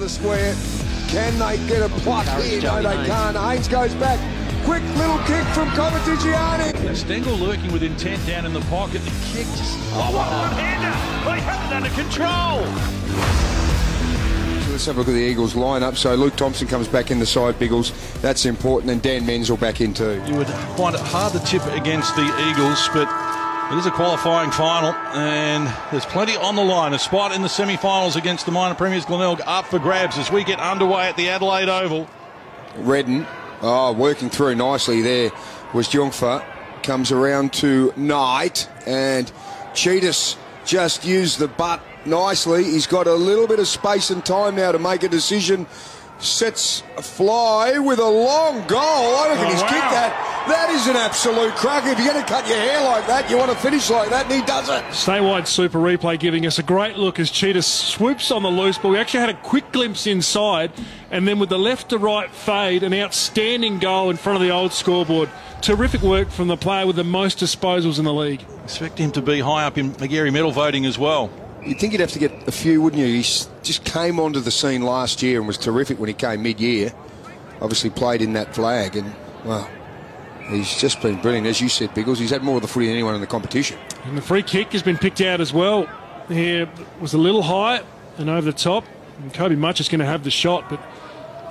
Top of the square. Can they get a pluck here? No, they can't. Haynes goes back. Quick little kick from Covertigiani. Stengel lurking with intent down in the pocket. The kick just. Oh, oh what a one-hander! They have it under control. So let's have a look at the Eagles lineup. So Luke Thompson comes back in the side, Biggles. That's important. And Dan Menzel back in too. You would find it hard to tip against the Eagles, but it is a qualifying final, and there's plenty on the line. A spot in the semi-finals against the minor premiers Glenelg up for grabs as we get underway at the Adelaide Oval. Redden, oh, working through nicely there was Jungfer. Comes around to Knight, and Tsitas just used the butt nicely. He's got a little bit of space and time now to make a decision. Sets a fly with a long goal. I reckon Oh, he's wow. kicked that. That is an absolute cracker. If you're going to cut your hair like that, you want to finish like that, and he does it. Stay wide Super Replay giving us a great look as Tsitas swoops on the loose but We actually had a quick glimpse inside, and then with the left to right fade, an outstanding goal in front of the old scoreboard. Terrific work from the player with the most disposals in the league. Expect him to be high up in Magarey medal voting as well. You'd think he'd have to get a few, wouldn't you? He just came onto the scene last year and was terrific when he came mid-year. Obviously played in that flag, and well, he's just been brilliant, as you said, Biggles. He's had more of the footy than anyone in the competition. And the free kick has been picked out as well. Here was a little high and over the top. And Kobe Mutch is going to have the shot, but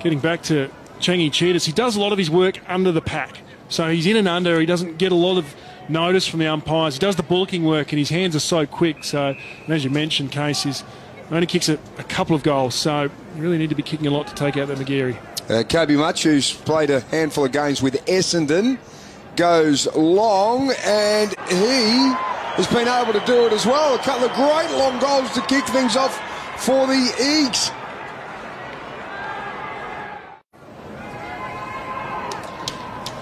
getting back to Changi Tsitas, he does a lot of his work under the pack. So he's in and under. He doesn't get a lot of notice from the umpires. He does the bullocking work, and his hands are so quick. So, as you mentioned, Case is only kicks a, a couple of goals. So you really need to be kicking a lot to take out that Magarey. Uh, Kobe Mutch, who's played a handful of games with Essendon, goes long, and he has been able to do it as well. A couple of great long goals to kick things off for the Eagles.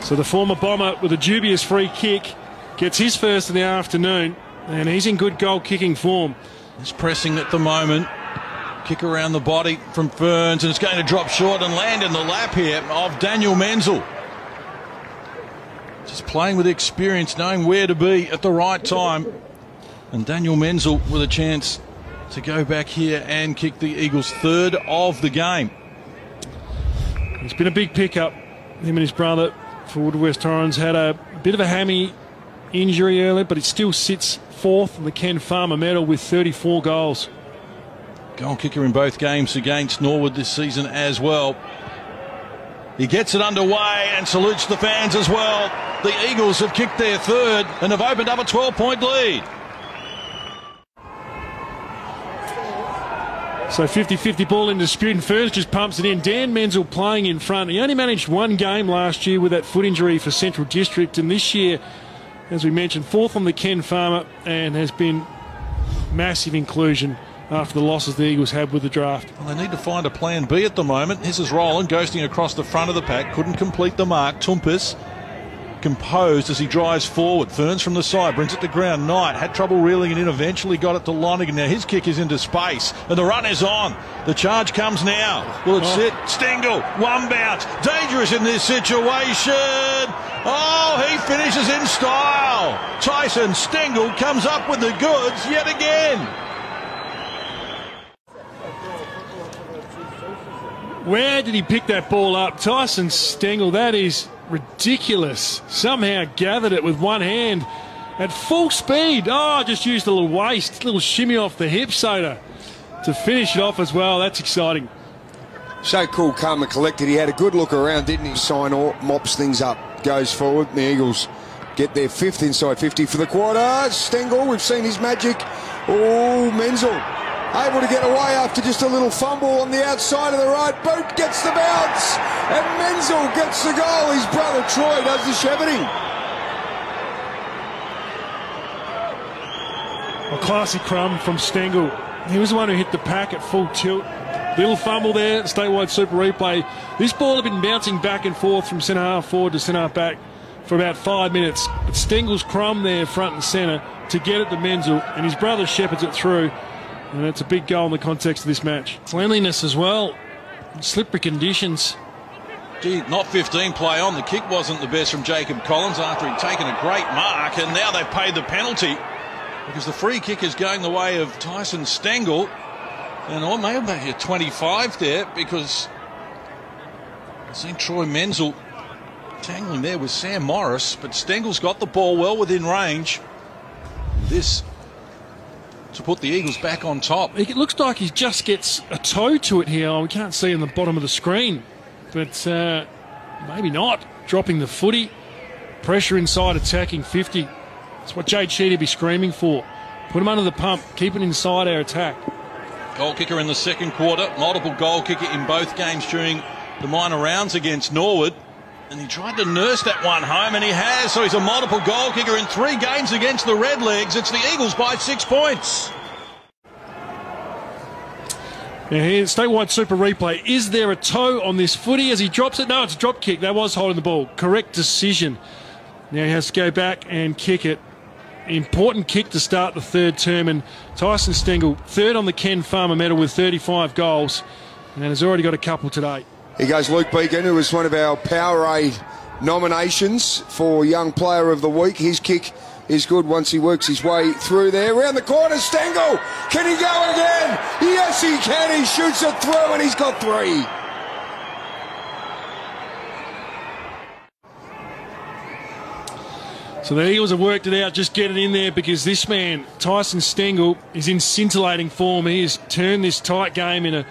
So the former bomber with a dubious free kick gets his first in the afternoon, and he's in good goal kicking form. He's pressing at the moment. Kick around the body from Ferns, and it's going to drop short and land in the lap here of Daniel Menzel. Just playing with experience, knowing where to be at the right time. And Daniel Menzel with a chance to go back here and kick the Eagles' third of the game. It's been a big pickup. Him and his brother for Wood West Torrens had a bit of a hammy injury earlier, but it still sits fourth in the Ken Farmer medal with 34 goals. Goal kicker in both games against Norwood this season as well. He gets it underway and salutes the fans as well. The Eagles have kicked their third and have opened up a 12 point lead. So 50-50 ball in dispute and Ferns just pumps it in. Dan Menzel playing in front. He only managed one game last year with that foot injury for Central District and this year, as we mentioned, fourth on the Ken Farmer and has been massive inclusion after the losses the Eagles had with the draft. Well, they need to find a plan B at the moment. This is Roland ghosting across the front of the pack. Couldn't complete the mark. Tumpus composed as he drives forward. Ferns from the side brings it to ground. Knight had trouble reeling it in. Eventually got it to Lonigan. Now his kick is into space and the run is on. The charge comes now. Will it oh. sit? Stengel. One bounce. Dangerous in this situation. Oh, he finishes in style. Tyson Stengel comes up with the goods yet again. Where did he pick that ball up? Tyson Stengel, that is ridiculous. Somehow gathered it with one hand at full speed. Ah, oh, just used a little waist, little shimmy off the hip soda to finish it off as well. That's exciting. So cool, calm and collected. He had a good look around, didn't he? Sign mops things up, goes forward. The Eagles get their fifth inside 50 for the quarter. Stengel, we've seen his magic. Oh, Menzel able to get away after just a little fumble on the outside of the right boot. Gets the bounce, and Menzel gets the goal. His brother Troy does the shepherding. A classy crumb from Stengel. He was the one who hit the pack at full tilt. Little fumble there, statewide super replay. This ball had been bouncing back and forth from centre half forward to centre half back for about five minutes. But Stengel's crumb there front and centre to get it to Menzel, and his brother shepherds it through. And it's a big goal in the context of this match. Cleanliness as well. Slippery conditions. Gee, not 15 play on. The kick wasn't the best from Jacob Collins after he'd taken a great mark, and now they've paid the penalty because the free kick is going the way of Tyson Stengel. And I may have made 25 there because I've seen Troy Menzel tangling there with Sam Morris, but Stengel's got the ball well within range. This to put the Eagles back on top. It looks like he just gets a toe to it here. We can't see in the bottom of the screen, but uh, maybe not. Dropping the footy, pressure inside, attacking 50. That's what Jade Sheedy be screaming for. Put him under the pump, keep it inside our attack. Goal kicker in the second quarter, multiple goal kicker in both games during the minor rounds against Norwood. And he tried to nurse that one home, and he has. So he's a multiple goal kicker in three games against the Redlegs. It's the Eagles by six points. Now here, statewide super replay. Is there a toe on this footy as he drops it? No, it's a drop kick. That was holding the ball. Correct decision. Now he has to go back and kick it. Important kick to start the third term. And Tyson Stengel, third on the Ken Farmer medal with 35 goals, and has already got a couple today. Here goes Luke Beacon, who was one of our Powerade nominations for Young Player of the Week. His kick is good once he works his way through there. Around the corner, Stengel. Can he go again? Yes, he can. He shoots it through, and he's got three. So the Eagles have worked it out, just get it in there because this man, Tyson Stengel, is in scintillating form. He has turned this tight game in a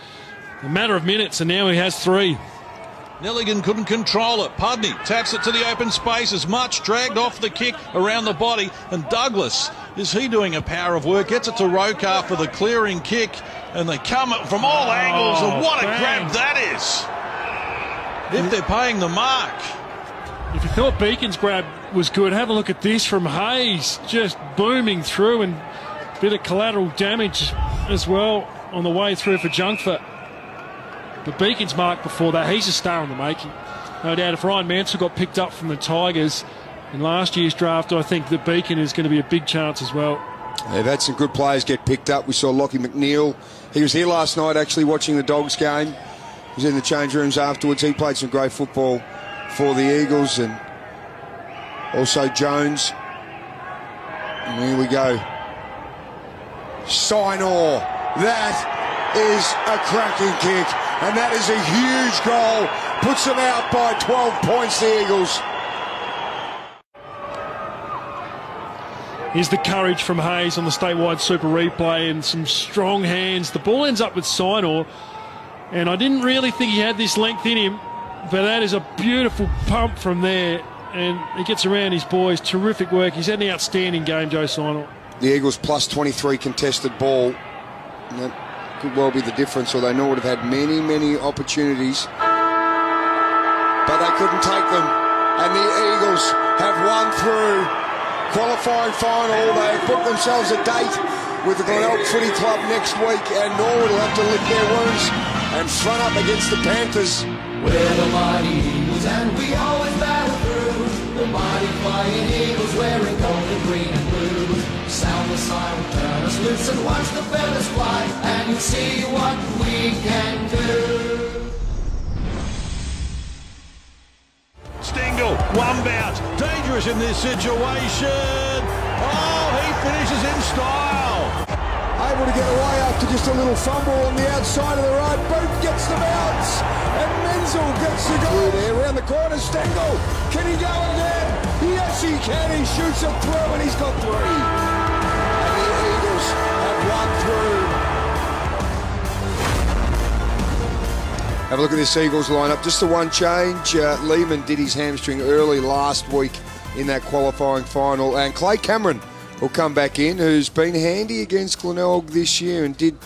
a matter of minutes, and now he has three. Nelligan couldn't control it. Pudney taps it to the open space as much, dragged off the kick around the body. And Douglas, is he doing a power of work? Gets it to Rokar for the clearing kick. And they come from all oh, angles. And what a grab that is. If they're paying the mark. If you thought Beacon's grab was good, have a look at this from Hayes. Just booming through and a bit of collateral damage as well on the way through for Junkfoot. But Beacon's mark before that, he's a star in the making. No doubt if Ryan Mansell got picked up from the Tigers in last year's draft, I think that Beacon is going to be a big chance as well. They've had some good players get picked up. We saw Lockie McNeil. He was here last night actually watching the Dogs game. He was in the change rooms afterwards. He played some great football for the Eagles and also Jones. And here we go. Signor. That is a cracking kick and that is a huge goal. Puts them out by 12 points, the Eagles. Here's the courage from Hayes on the statewide super replay and some strong hands. The ball ends up with Signor, and I didn't really think he had this length in him, but that is a beautiful pump from there. And he gets around his boys. Terrific work. He's had an outstanding game, Joe Signor. The Eagles plus 23 contested ball could well be the difference, or they know would have had many, many opportunities. But they couldn't take them. And the Eagles have won through qualifying final. They have booked themselves a date with the Glenelg Footy Club next week, and Norwood will have to lick their wounds and front up against the Panthers. We're the mighty Eagles, and we always battle through. The mighty flying Eagles wearing gold green and blue. Sound the siren, turn us loose and watch the feathers fly, and you'll see what we can do. Stengel, one bounce, dangerous in this situation. Oh, he finishes in style. Able to get away after just a little fumble on the outside of the right Boot gets the bounce, and Menzel gets the goal there around the corner. Stengel, can he go again? Yes, he can. He shoots it through, and he's got three Have a look at this Eagles lineup. Just the one change. Uh, Lehman did his hamstring early last week in that qualifying final, and Clay Cameron will come back in, who's been handy against Glenelg this year and did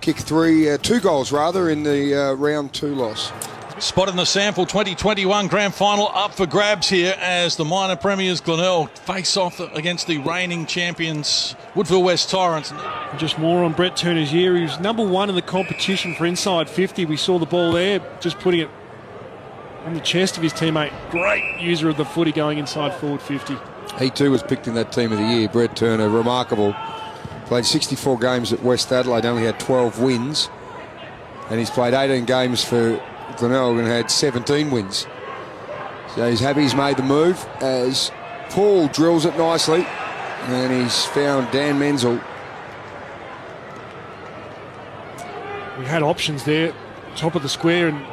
kick three, uh, two goals rather in the uh, round two loss. Spot in the SANFL 2021 grand final up for grabs here as the minor premiers Glenelg face off against the reigning champions Woodville West Torrens. Just more on Brett Turner's year. He was number one in the competition for inside 50. We saw the ball there, just putting it on the chest of his teammate. Great user of the footy going inside forward 50. He too was picked in that team of the year. Brett Turner, remarkable. Played 64 games at West Adelaide, only had 12 wins. And he's played 18 games for Glenelg and had 17 wins. So he's happy he's made the move as Paul drills it nicely and he's found Dan Menzel. We had options there, top of the square, and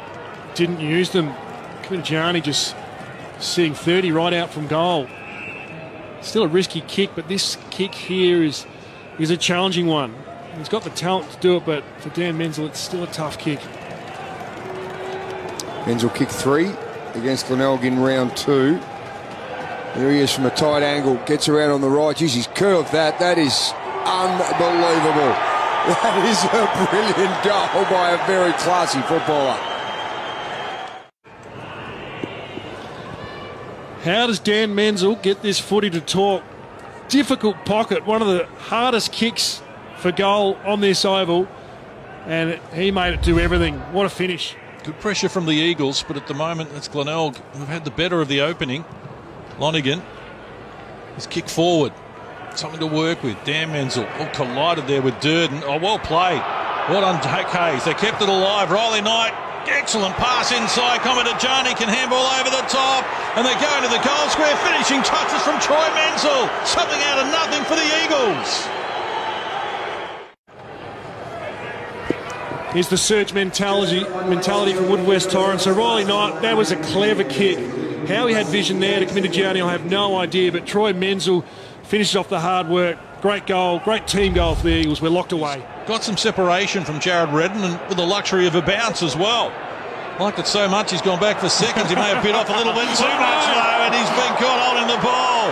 didn't use them. Giani just seeing 30 right out from goal. Still a risky kick, but this kick here is is a challenging one. He's got the talent to do it, but for Dan Menzel, it's still a tough kick. Menzel kick three against Glenelg in round two. There he is from a tight angle, gets around on the right. Geez, he's curved that. That is unbelievable. That is a brilliant goal by a very classy footballer. How does Dan Menzel get this footy to talk? Difficult pocket, one of the hardest kicks for goal on this oval, and he made it do everything. What a finish! Good pressure from the Eagles, but at the moment it's Glenelg who've had the better of the opening. Lonigan, has kicked forward. Something to work with. Dan Menzel oh, collided there with Durden. Oh, well played. Well done, Hayes. They kept it alive. Riley Knight Excellent pass inside. Johnny can handball over the top. And they go into the goal square. Finishing touches from Troy Menzel. Something out of nothing for the Eagles. Here's the surge mentality mentality from Wood West Torrens. So Riley Knight, that was a clever kick. How he had vision there to commit a journey, I have no idea. But Troy Menzel finishes off the hard work. Great goal, great team goal for the Eagles. We're locked away. Got some separation from Jared Redden and with the luxury of a bounce as well. Liked it so much he's gone back for seconds. He may have bit off a little bit too much though, and he's been caught holding the ball.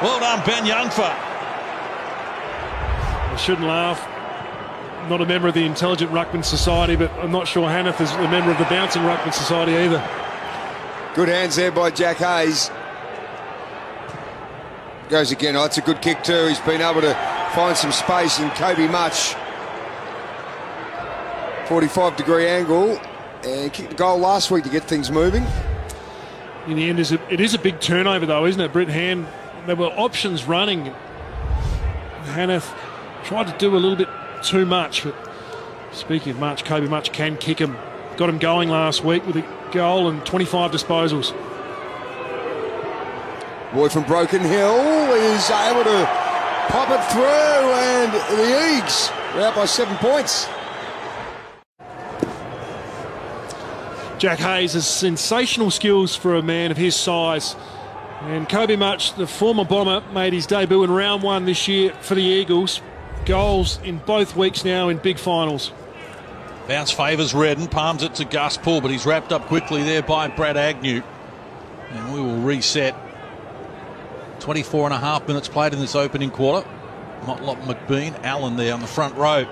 Well done, Ben Jungfer. I shouldn't laugh. Not a member of the Intelligent Ruckman Society, but I'm not sure Hanneth is a member of the Bouncing Ruckman Society either. Good hands there by Jack Hayes. Goes again. Oh, it's a good kick too. He's been able to find some space in Kobe Mutch. 45 degree angle and kicked the goal last week to get things moving. In the end, is it is a big turnover though, isn't it? Brett Hand, there were options running. Hanneth tried to do a little bit too much, but speaking of much, Kobe Mutch can kick him. Got him going last week with a goal and 25 disposals. Boy from Broken Hill is able to pop it through, and the Eagles are out by seven points. Jack Hayes has sensational skills for a man of his size. And Kobe Mutch, the former bomber, made his debut in round one this year for the Eagles. Goals in both weeks now in big finals. Bounce favours Redden, palms it to Gus Pull, but he's wrapped up quickly there by Brad Agnew. And we will reset 24 and a half minutes played in this opening quarter. Motlop McBean, Allen there on the front row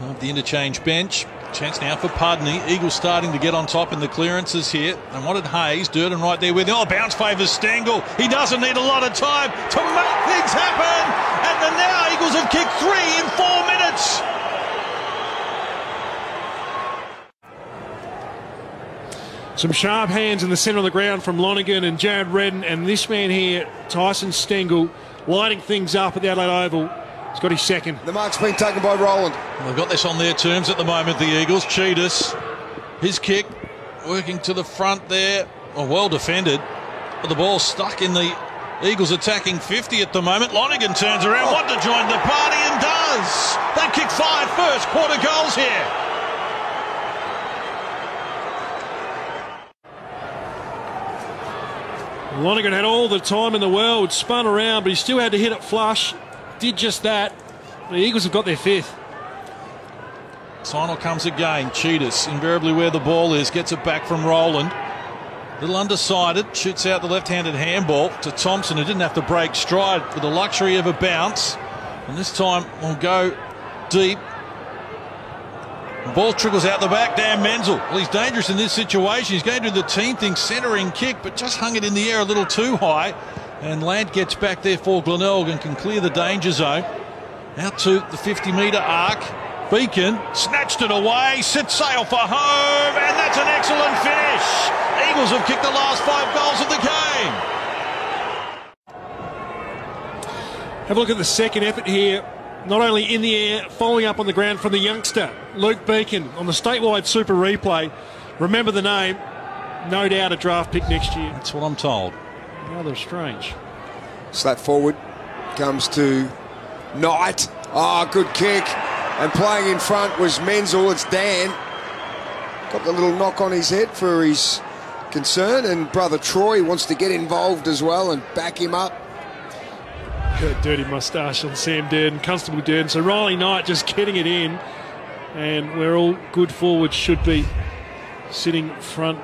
of the interchange bench. Chance now for Pudney. Eagles starting to get on top in the clearances here. And what did Hayes? Durden right there with him. Oh, bounce favours Stengel. He doesn't need a lot of time to make things happen. And the now Eagles have kicked three in four minutes. Some sharp hands in the centre of the ground from Lonigan and Jared Redden, and this man here, Tyson Stengel, lighting things up at the Adelaide Oval. He's got his second. The mark's been taken by Roland. they've got this on their terms at the moment, the Eagles. Tsitas, his kick, working to the front there. Oh, well defended. But the ball stuck in the Eagles attacking 50 at the moment. Lonigan turns around, oh. to join the party and does. They kick five first quarter goals here. Lonigan had all the time in the world, spun around, but he still had to hit it flush. Did just that. The Eagles have got their fifth. Signal comes again. Tsitas, invariably where the ball is, gets it back from Roland. Little undecided, shoots out the left-handed handball to Thompson, who didn't have to break stride with the luxury of a bounce. And this time will go deep Ball trickles out the back. Dan Menzel. Well, he's dangerous in this situation. He's going to do the team thing, centering kick, but just hung it in the air a little too high. And Lant gets back there for Glenelg and can clear the danger zone. Out to the 50 metre arc. Beacon snatched it away, set sail for home, and that's an excellent finish. Eagles have kicked the last five goals of the game. Have a look at the second effort here not only in the air, following up on the ground from the youngster, Luke Beacon, on the statewide super replay. Remember the name, no doubt a draft pick next year. That's what I'm told. Rather strange. Slap forward, comes to Knight. Ah, oh, good kick. And playing in front was Menzel. It's Dan. Got the little knock on his head for his concern, and brother Troy wants to get involved as well and back him up. A dirty moustache on Sam Durden, Constable Durden. So Riley Knight just getting it in, and we're all good forwards should be sitting front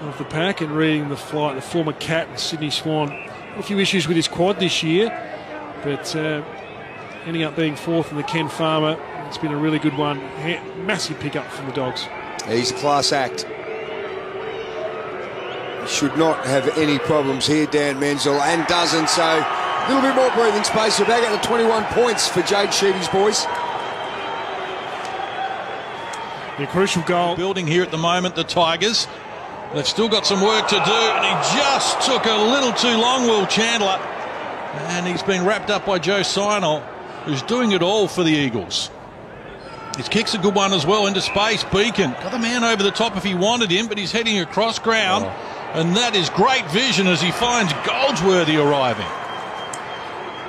of the pack and reading the flight. The former cat, Sydney Swan, a few issues with his quad this year, but uh, ending up being fourth in the Ken Farmer. It's been a really good one. Massive pickup from the Dogs. He's a class act. He should not have any problems here, Dan Menzel, and doesn't. So a little bit more breathing space. We're back at the 21 points for Jade Sheedy's boys. The crucial goal. Building here at the moment, the Tigers. They've still got some work to do, and he just took a little too long, Will Chandler. And he's been wrapped up by Joe Sinor, who's doing it all for the Eagles. His kick's a good one as well into space. Beacon got the man over the top if he wanted him, but he's heading across ground. Oh. And that is great vision as he finds Goldsworthy arriving.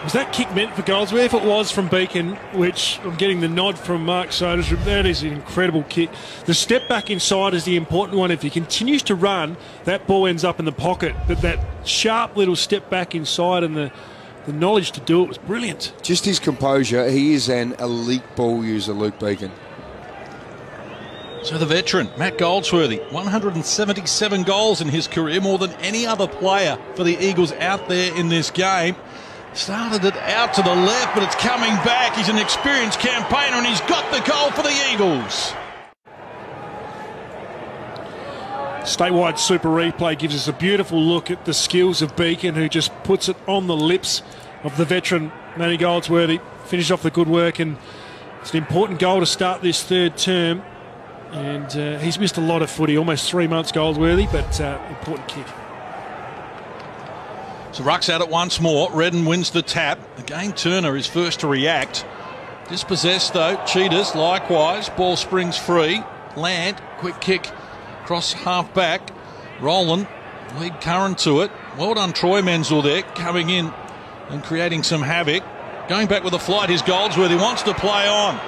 Was that kick meant for Goldsworthy? If it was from Beacon, which I'm getting the nod from Mark Soderstrom, that is an incredible kick. The step back inside is the important one. If he continues to run, that ball ends up in the pocket. But that sharp little step back inside and the, the knowledge to do it was brilliant. Just his composure. He is an elite ball user, Luke Beacon. So the veteran, Matt Goldsworthy, 177 goals in his career, more than any other player for the Eagles out there in this game. Started it out to the left, but it's coming back. He's an experienced campaigner and he's got the goal for the Eagles. Statewide Super Replay gives us a beautiful look at the skills of Beacon, who just puts it on the lips of the veteran Matty Goldsworthy. Finished off the good work, and it's an important goal to start this third term. And uh, he's missed a lot of footy, almost three months Goldsworthy, but uh, important kick. So Ruck's at it once more. Redden wins the tap. Again, Turner is first to react. Dispossessed though. Tsitas likewise. Ball springs free. Land. Quick kick. Cross half back. Roland. Lead current to it. Well done, Troy Menzel there. Coming in and creating some havoc. Going back with a flight. His Goldsworthy wants to play on.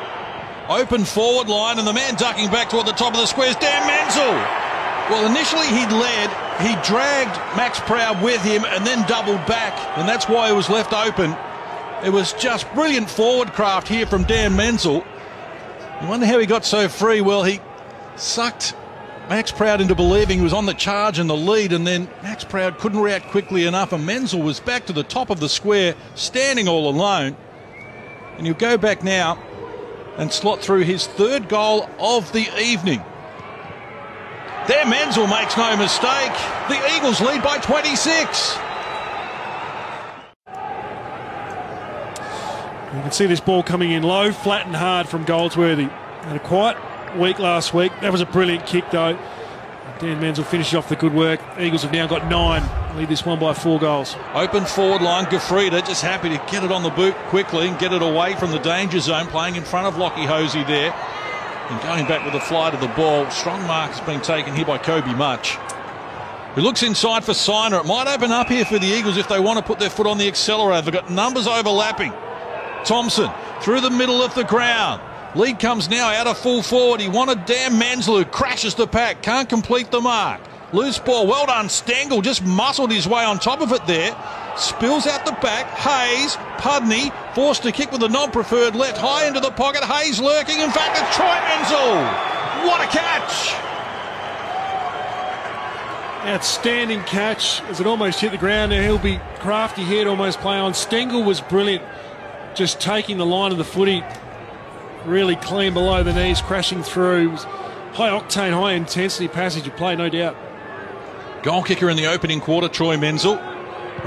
Open forward line and the man ducking back toward the top of the square is Dan Menzel. Well, initially he'd led he dragged Max Proud with him and then doubled back, and that's why he was left open. It was just brilliant forward craft here from Dan Menzel. You wonder how he got so free. Well, he sucked Max Proud into believing he was on the charge and the lead, and then Max Proud couldn't react quickly enough, and Menzel was back to the top of the square, standing all alone. And you go back now and slot through his third goal of the evening. There, Menzel makes no mistake. The Eagles lead by 26. You can see this ball coming in low, flat and hard from Goldsworthy. Had a quiet week last week. That was a brilliant kick, though. Dan Menzel finishes off the good work. Eagles have now got nine. Lead this one by four goals. Open forward line. Gafrida just happy to get it on the boot quickly and get it away from the danger zone, playing in front of Lockie Hosey there. And going back with the flight of the ball, strong mark has been taken here by Kobe Mutch. Who looks inside for Sinor. It might open up here for the Eagles if they want to put their foot on the accelerator. They've got numbers overlapping. Thompson through the middle of the ground. Lead comes now out of full forward. He wanted Dan Menzel, crashes the pack, can't complete the mark. Loose ball, well done. Stengel just muscled his way on top of it there. Spills out the back. Hayes, Pudney, forced to kick with a non-preferred left high into the pocket. Hayes lurking. In fact, it's Troy Menzel. What a catch! Outstanding catch as it almost hit the ground. Now he'll be crafty here almost play on. Stengel was brilliant, just taking the line of the footy really clean below the knees, crashing through. High octane, high intensity passage of play, no doubt. Goal kicker in the opening quarter, Troy Menzel.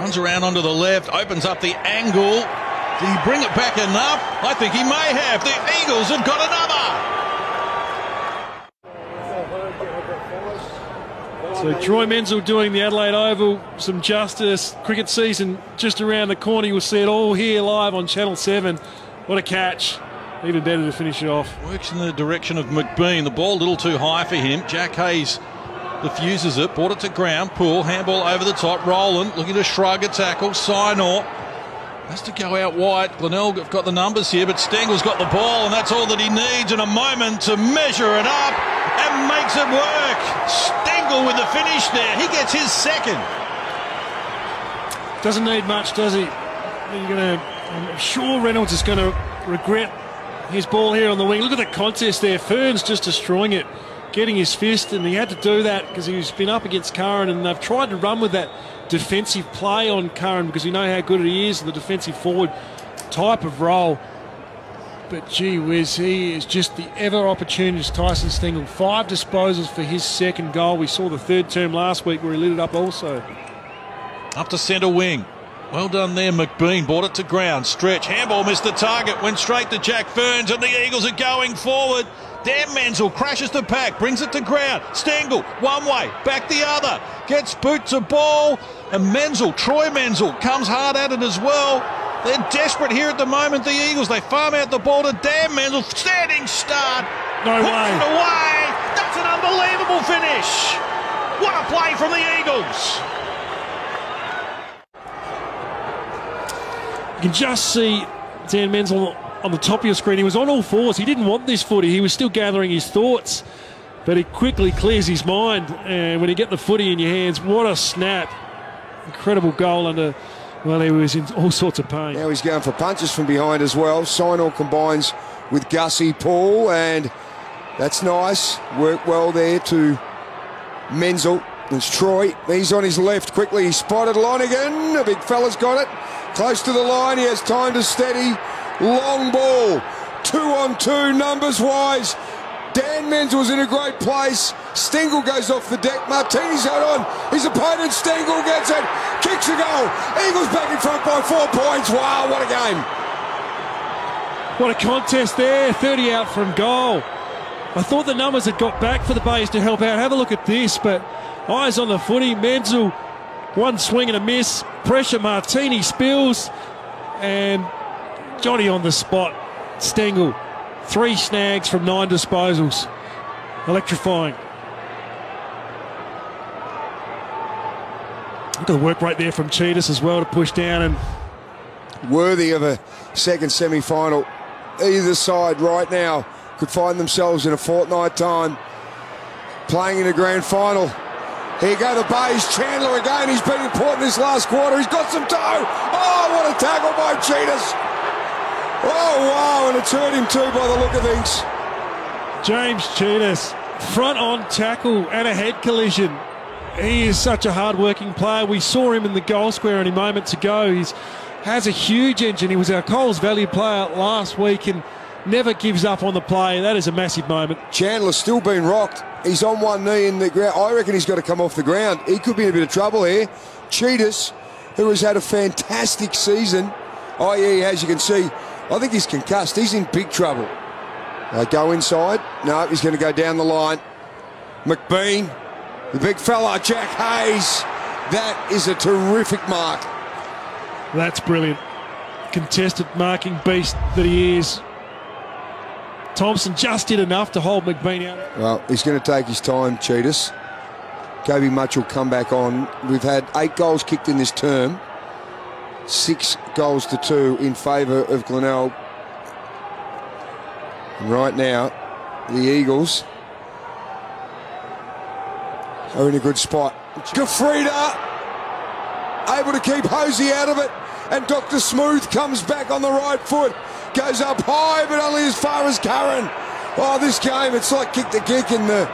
Runs around onto the left, opens up the angle. Did he bring it back enough? I think he may have. The Eagles have got another. So Troy Menzel doing the Adelaide Oval, some justice. Cricket season just around the corner. You'll see it all here live on Channel 7. What a catch. Even better to finish it off. Works in the direction of McBean. The ball a little too high for him. Jack Hayes diffuses it, brought it to ground. Poole, handball over the top. Roland looking to shrug a tackle. Sinor Has to go out wide. Glenelg have got the numbers here, but Stengel's got the ball, and that's all that he needs in a moment to measure it up and makes it work. Stengel with the finish there. He gets his second. Doesn't need much, does he? You're gonna, I'm sure Reynolds is going to regret his ball here on the wing. Look at the contest there. Ferns just destroying it, getting his fist, and he had to do that because he's been up against Curran, and they've tried to run with that defensive play on Curran because we know how good he is, in the defensive forward type of role. But gee whiz, he is just the ever opportunist Tyson Stengel. Five disposals for his second goal. We saw the third term last week where he lit it up also. Up to centre wing. Well done there, McBean. Brought it to ground. Stretch. Handball missed the target. Went straight to Jack Ferns, and the Eagles are going forward. Dan Menzel crashes the pack, brings it to ground. Stengel, one way, back the other. Gets boot to ball. And Menzel, Troy Menzel, comes hard at it as well. They're desperate here at the moment, the Eagles. They farm out the ball to Dan Menzel. Standing start. No Hooks way. it away. That's an unbelievable finish. What a play from the Eagles. You can just see Dan Menzel on the top of your screen. He was on all fours. He didn't want this footy. He was still gathering his thoughts, but he quickly clears his mind. And when you get the footy in your hands, what a snap! Incredible goal under. Well, he was in all sorts of pain. Now he's going for punches from behind as well. Signal combines with Gussie Paul, and that's nice. Worked well there to Menzel. It's Troy. He's on his left quickly. He spotted Lonigan. The big fella's got it. Close to the line. He has time to steady. Long ball. Two on two, numbers wise. Dan Menzel's in a great place. Stengel goes off the deck. Martini's held on. His opponent, Stengel, gets it. Kicks a goal. Eagles back in front by four points. Wow, what a game. What a contest there. 30 out from goal. I thought the numbers had got back for the Bays to help out. Have a look at this, but eyes on the footy. Menzel, one swing and a miss. Pressure, Martini spills. And Johnny on the spot. Stengel, three snags from nine disposals. Electrifying. Look at the work right there from Tsitas as well to push down and worthy of a second semi final. Either side right now could find themselves in a fortnight time playing in a grand final. Here go the Bays. Chandler again. He's been important this last quarter. He's got some toe. Oh, what a tackle by Tsitas. Oh, wow. And it's hurt him too by the look of things. James Tsitas, front on tackle and a head collision. He is such a hard-working player. We saw him in the goal square only moments ago. He's has a huge engine. He was our Coles valued player last week and never gives up on the play. That is a massive moment. Chandler's still being rocked. He's on one knee in the ground. I reckon he's got to come off the ground. He could be in a bit of trouble here. Tsitas, who has had a fantastic season, i.e., as you can see, I think he's concussed. He's in big trouble. They go inside. No, he's going to go down the line. McBean, the big fella, Jack Hayes. That is a terrific mark. That's brilliant. Contested marking beast that he is. Thompson just did enough to hold McBean out. Well, he's going to take his time, Tsitas. Kobe Mutch will come back on. We've had eight goals kicked in this term, six goals to two in favour of Glenelg. And right now, the Eagles are in a good spot. Gafrida able to keep Hosey out of it, and Dr. Smooth comes back on the right foot, goes up high, but only as far as Curran. Oh, this game, it's like kick the kick in the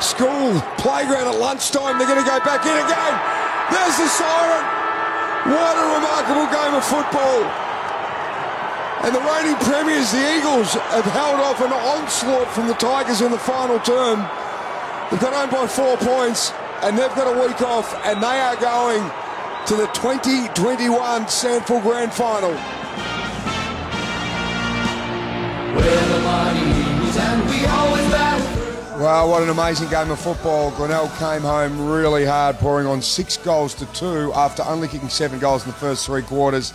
school playground at lunchtime. They're going to go back in again. There's the siren. What a remarkable game of football. And the reigning premiers, the Eagles, have held off an onslaught from the Tigers in the final term. They've got home by four points, and they've got a week off, and they are going to the 2021 SANFL Grand Final. Wow, what an amazing game of football. Glenelg came home really hard, pouring on six goals to two after only kicking seven goals in the first three quarters.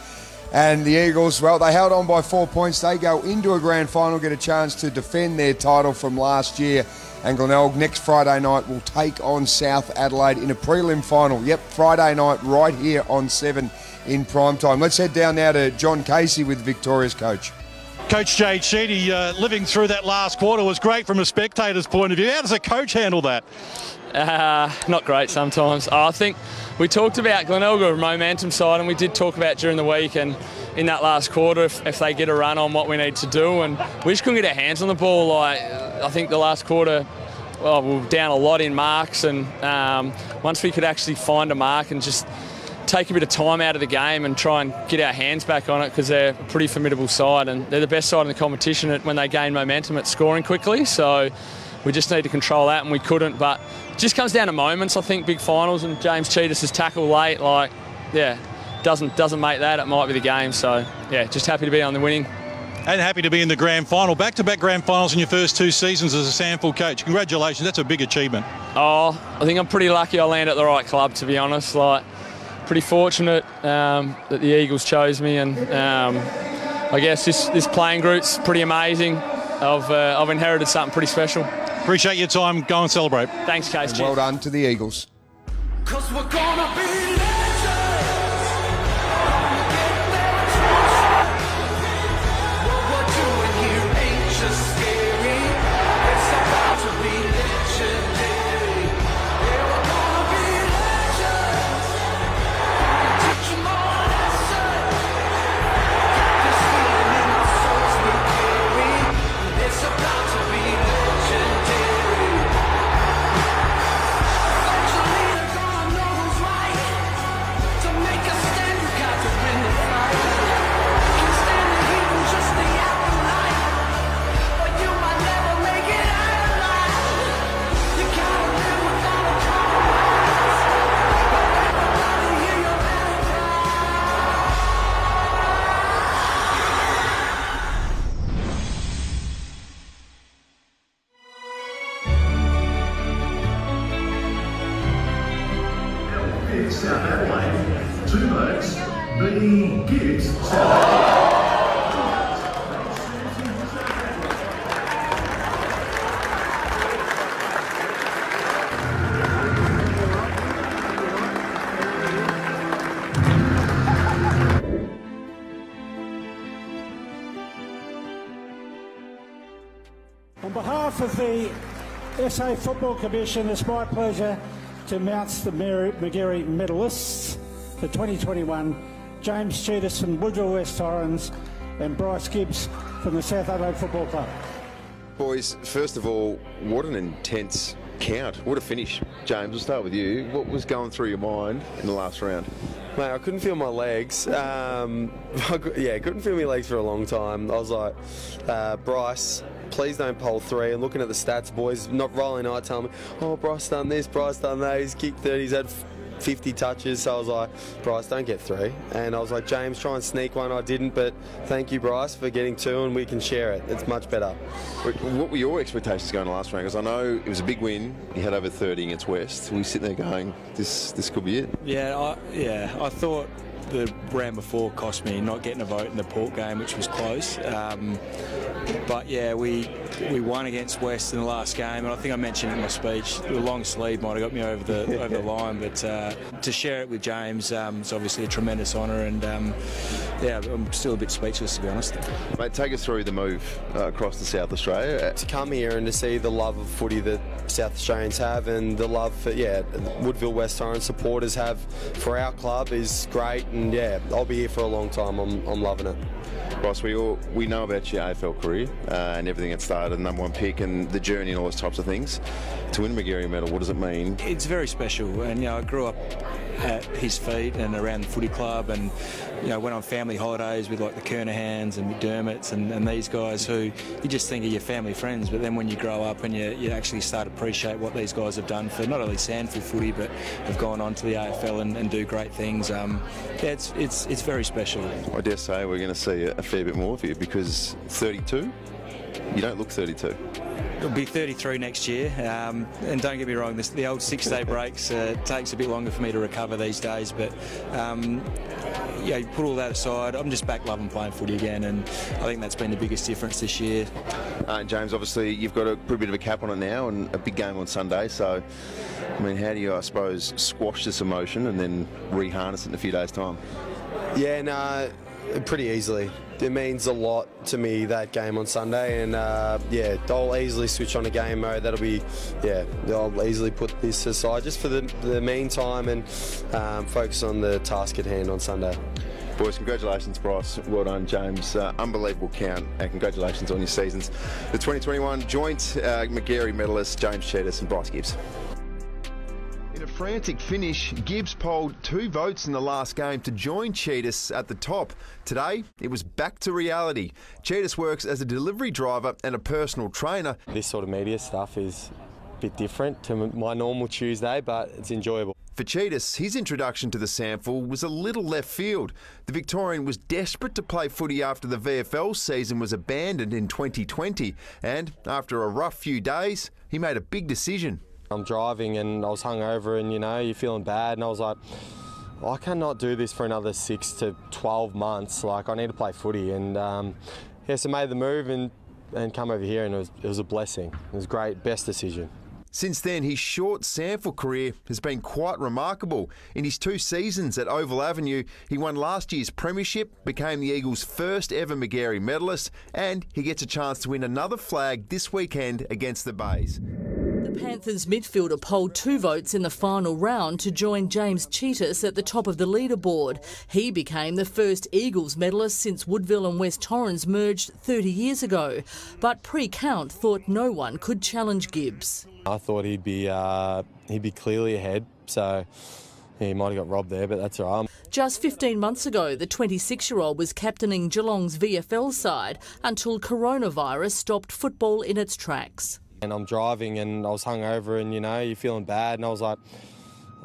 And the Eagles, well, they held on by four points. They go into a grand final, get a chance to defend their title from last year. And Glenelg next Friday night will take on South Adelaide in a prelim final. Yep, Friday night right here on 7 in prime time. Let's head down now to John Casey with Victoria's coach. Coach Jade Sheedy uh, living through that last quarter was great from a spectator's point of view. How does a coach handle that? Uh, not great sometimes. I think we talked about Glenelga momentum side, and we did talk about during the week and in that last quarter if, if, they get a run on what we need to do, and we just couldn't get our hands on the ball. Like I think the last quarter, well, we were down a lot in marks, and um, once we could actually find a mark and just take a bit of time out of the game and try and get our hands back on it because they're a pretty formidable side and they're the best side in the competition at, when they gain momentum at scoring quickly. So we just need to control that and we couldn't. But it just comes down to moments. I think big finals and James Tsitas tackle late. Like, yeah, doesn't doesn't make that. It might be the game. So yeah, just happy to be on the winning. And happy to be in the grand final. Back to back grand finals in your first two seasons as a SANFL coach. Congratulations. That's a big achievement. Oh, I think I'm pretty lucky I land at the right club, to be honest. Like, pretty fortunate um, that the Eagles chose me, and um, I guess this, this playing group's pretty amazing. I've, uh, I've inherited something pretty special. Appreciate your time. Go and celebrate. Thanks, Case. Well done to the Eagles. SA Football Commission, it's my pleasure to announce the Magarey medalists for 2021. James Tsitas from Woodville West Torrens and Bryce Gibbs from the South Adelaide Football Club. Boys, first of all, what an intense count. What a finish. James, we'll start with you. What was going through your mind in the last round? Mate, I couldn't feel my legs. Um, yeah, couldn't feel my legs for a long time. I was like, uh, Bryce, please don't poll three. And looking at the stats, boys, not rolling I telling me, oh, Bryce done this, Bryce done that. He's kicked 30, he's had 50 touches. So I was like, Bryce, don't get three. And I was like, James, try and sneak one. I didn't, but thank you, Bryce, for getting two, and we can share it. It's much better. What were your expectations going to last round? Because I know it was a big win. You had over 30 against West. We sitting there going, this this could be it. Yeah, I, yeah. I thought the round before cost me not getting a vote in the Port game, which was close. Um, but yeah, we we won against West in the last game, and I think I mentioned in my speech the long sleeve might have got me over the over the line, but uh, to share it with James um, is obviously a tremendous honour, and um, yeah, I'm still a bit speechless to be honest. Mate, take us through the move uh, across to South Australia. To come here and to see the love of footy that South Australians have, and the love for yeah Woodville West Torrens supporters have for our club is great, and yeah, I'll be here for a long time. I'm, I'm loving it. Ross, we all we know about your AFL career uh, and everything that started, the number one pick and the journey and all those types of things. To win a Magarey medal, what does it mean? It's very special, and you know, I grew up at his feet and around the footy club, and you know, went on family holidays with like the Kernahans and McDermotts and, and these guys who you just think are your family friends, but then when you grow up and you, you actually start to appreciate what these guys have done for not only SANFL footy, but have gone on to the AFL and, and do great things. Um, yeah, it's, it's, it's very special. I dare say we're going to see a, a fair bit more of you because 32, you don't look 32. It'll be 33 next year, um, and don't get me wrong, this, the old six-day breaks uh, takes a bit longer for me to recover these days. But um, yeah, you put all that aside, I'm just back loving playing footy again, and I think that's been the biggest difference this year. Uh, James, obviously you've got a pretty bit of a cap on it now, and a big game on Sunday. So, I mean, how do you, I suppose, squash this emotion and then re-harness it in a few days' time? Yeah, no, pretty easily. It means a lot to me that game on Sunday, and uh, yeah, I'll easily switch on a game mode. That'll be, yeah, I'll easily put this aside just for the, the meantime and um, focus on the task at hand on Sunday. Boys, congratulations, Bryce. Well done, James. Uh, unbelievable count, and congratulations on your seasons. The 2021 joint uh, Magarey medalists, James Tsitas and Bryce Gibbs. In a frantic finish, Gibbs polled two votes in the last game to join Tsitas at the top. Today, it was back to reality. Tsitas works as a delivery driver and a personal trainer. This sort of media stuff is a bit different to my normal Tuesday, but it's enjoyable. For Tsitas, his introduction to the SANFL was a little left field. The Victorian was desperate to play footy after the VFL season was abandoned in 2020, and after a rough few days, he made a big decision. I'm driving and I was hungover, and you know, you're feeling bad, and I was like, I cannot do this for another six to 12 months. Like, I need to play footy. And um, yeah, so made the move and, and come over here, and it was, it was a blessing. It was great, best decision. Since then, his short SANFL career has been quite remarkable. In his two seasons at Oval Avenue, he won last year's Premiership, became the Eagles' first ever Magarey medalist, and he gets a chance to win another flag this weekend against the Bays. The Panthers midfielder polled two votes in the final round to join James Tsitas at the top of the leaderboard. He became the first Eagles medalist since Woodville and West Torrens merged 30 years ago. But pre-count thought no one could challenge Gibbs. I thought he'd be uh, he'd be clearly ahead, so he might have got robbed there, but that's all right. Just 15 months ago, the 26 year old was captaining Geelong's VFL side until coronavirus stopped football in its tracks. And I'm driving and I was hungover, and you know, you're feeling bad, and I was like,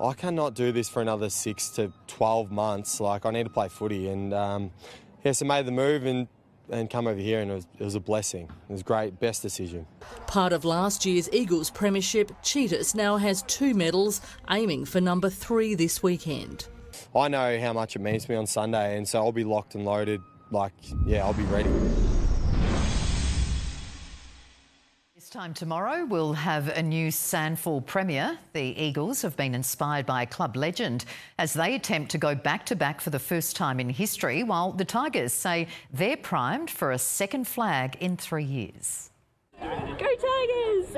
I cannot do this for another six to 12 months. Like, I need to play footy. And um, yeah, so made the move and and come over here and it was, it was, a blessing. It was great, best decision. Part of last year's Eagles Premiership, Tsitas now has two medals, aiming for number three this weekend. I know how much it means to me on Sunday, and so I'll be locked and loaded. Like, yeah, I'll be ready. Time tomorrow, we'll have a new SANFL Premier. The Eagles have been inspired by a club legend as they attempt to go back to back for the first time in history, while the Tigers say they're primed for a second flag in three years. Go Tigers!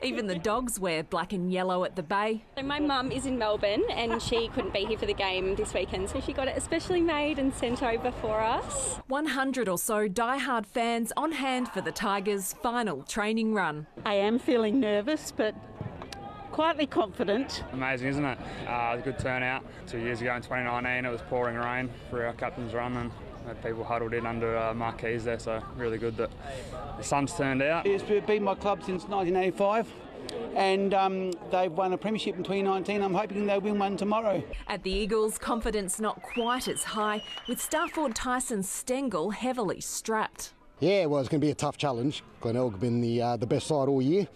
Even the dogs wear black and yellow at the bay. So my mum is in Melbourne and she couldn't be here for the game this weekend, so she got it especially made and sent over for us. 100 or so die-hard fans on hand for the Tigers' final training run. I am feeling nervous, but quietly confident. Amazing, isn't it? Uh, it was a good turnout. Two years ago in 2019, it was pouring rain for our captain's run, and had people huddled in under uh, marquees there, so really good that the sun's turned out. It's been my club since 1985 and um, they've won a premiership in 2019. I'm hoping they'll win one tomorrow. At the Eagles, confidence not quite as high, with Starford Tyson Stengel heavily strapped. Yeah, well, it's going to be a tough challenge. Glenelg have been the, uh, the best side all year.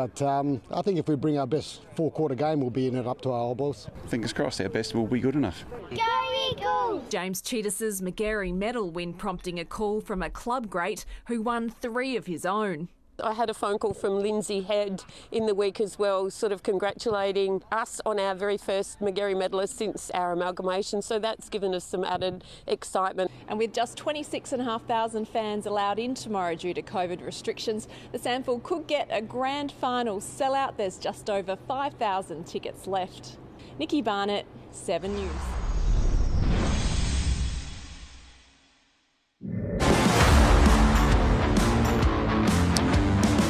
But um, I think if we bring our best four quarter game, we'll be in it up to our elbows. Fingers crossed, our best will be good enough. Go Eagles! James Tsitas' Magarey medal win prompting a call from a club great who won three of his own. I had a phone call from Lindsay Head in the week as well, sort of congratulating us on our very first Magarey medalist since our amalgamation. So that's given us some added excitement. And with just 26,500 fans allowed in tomorrow due to COVID restrictions, the SANFL could get a grand final sellout. There's just over 5,000 tickets left. Nikki Barnett, 7 News.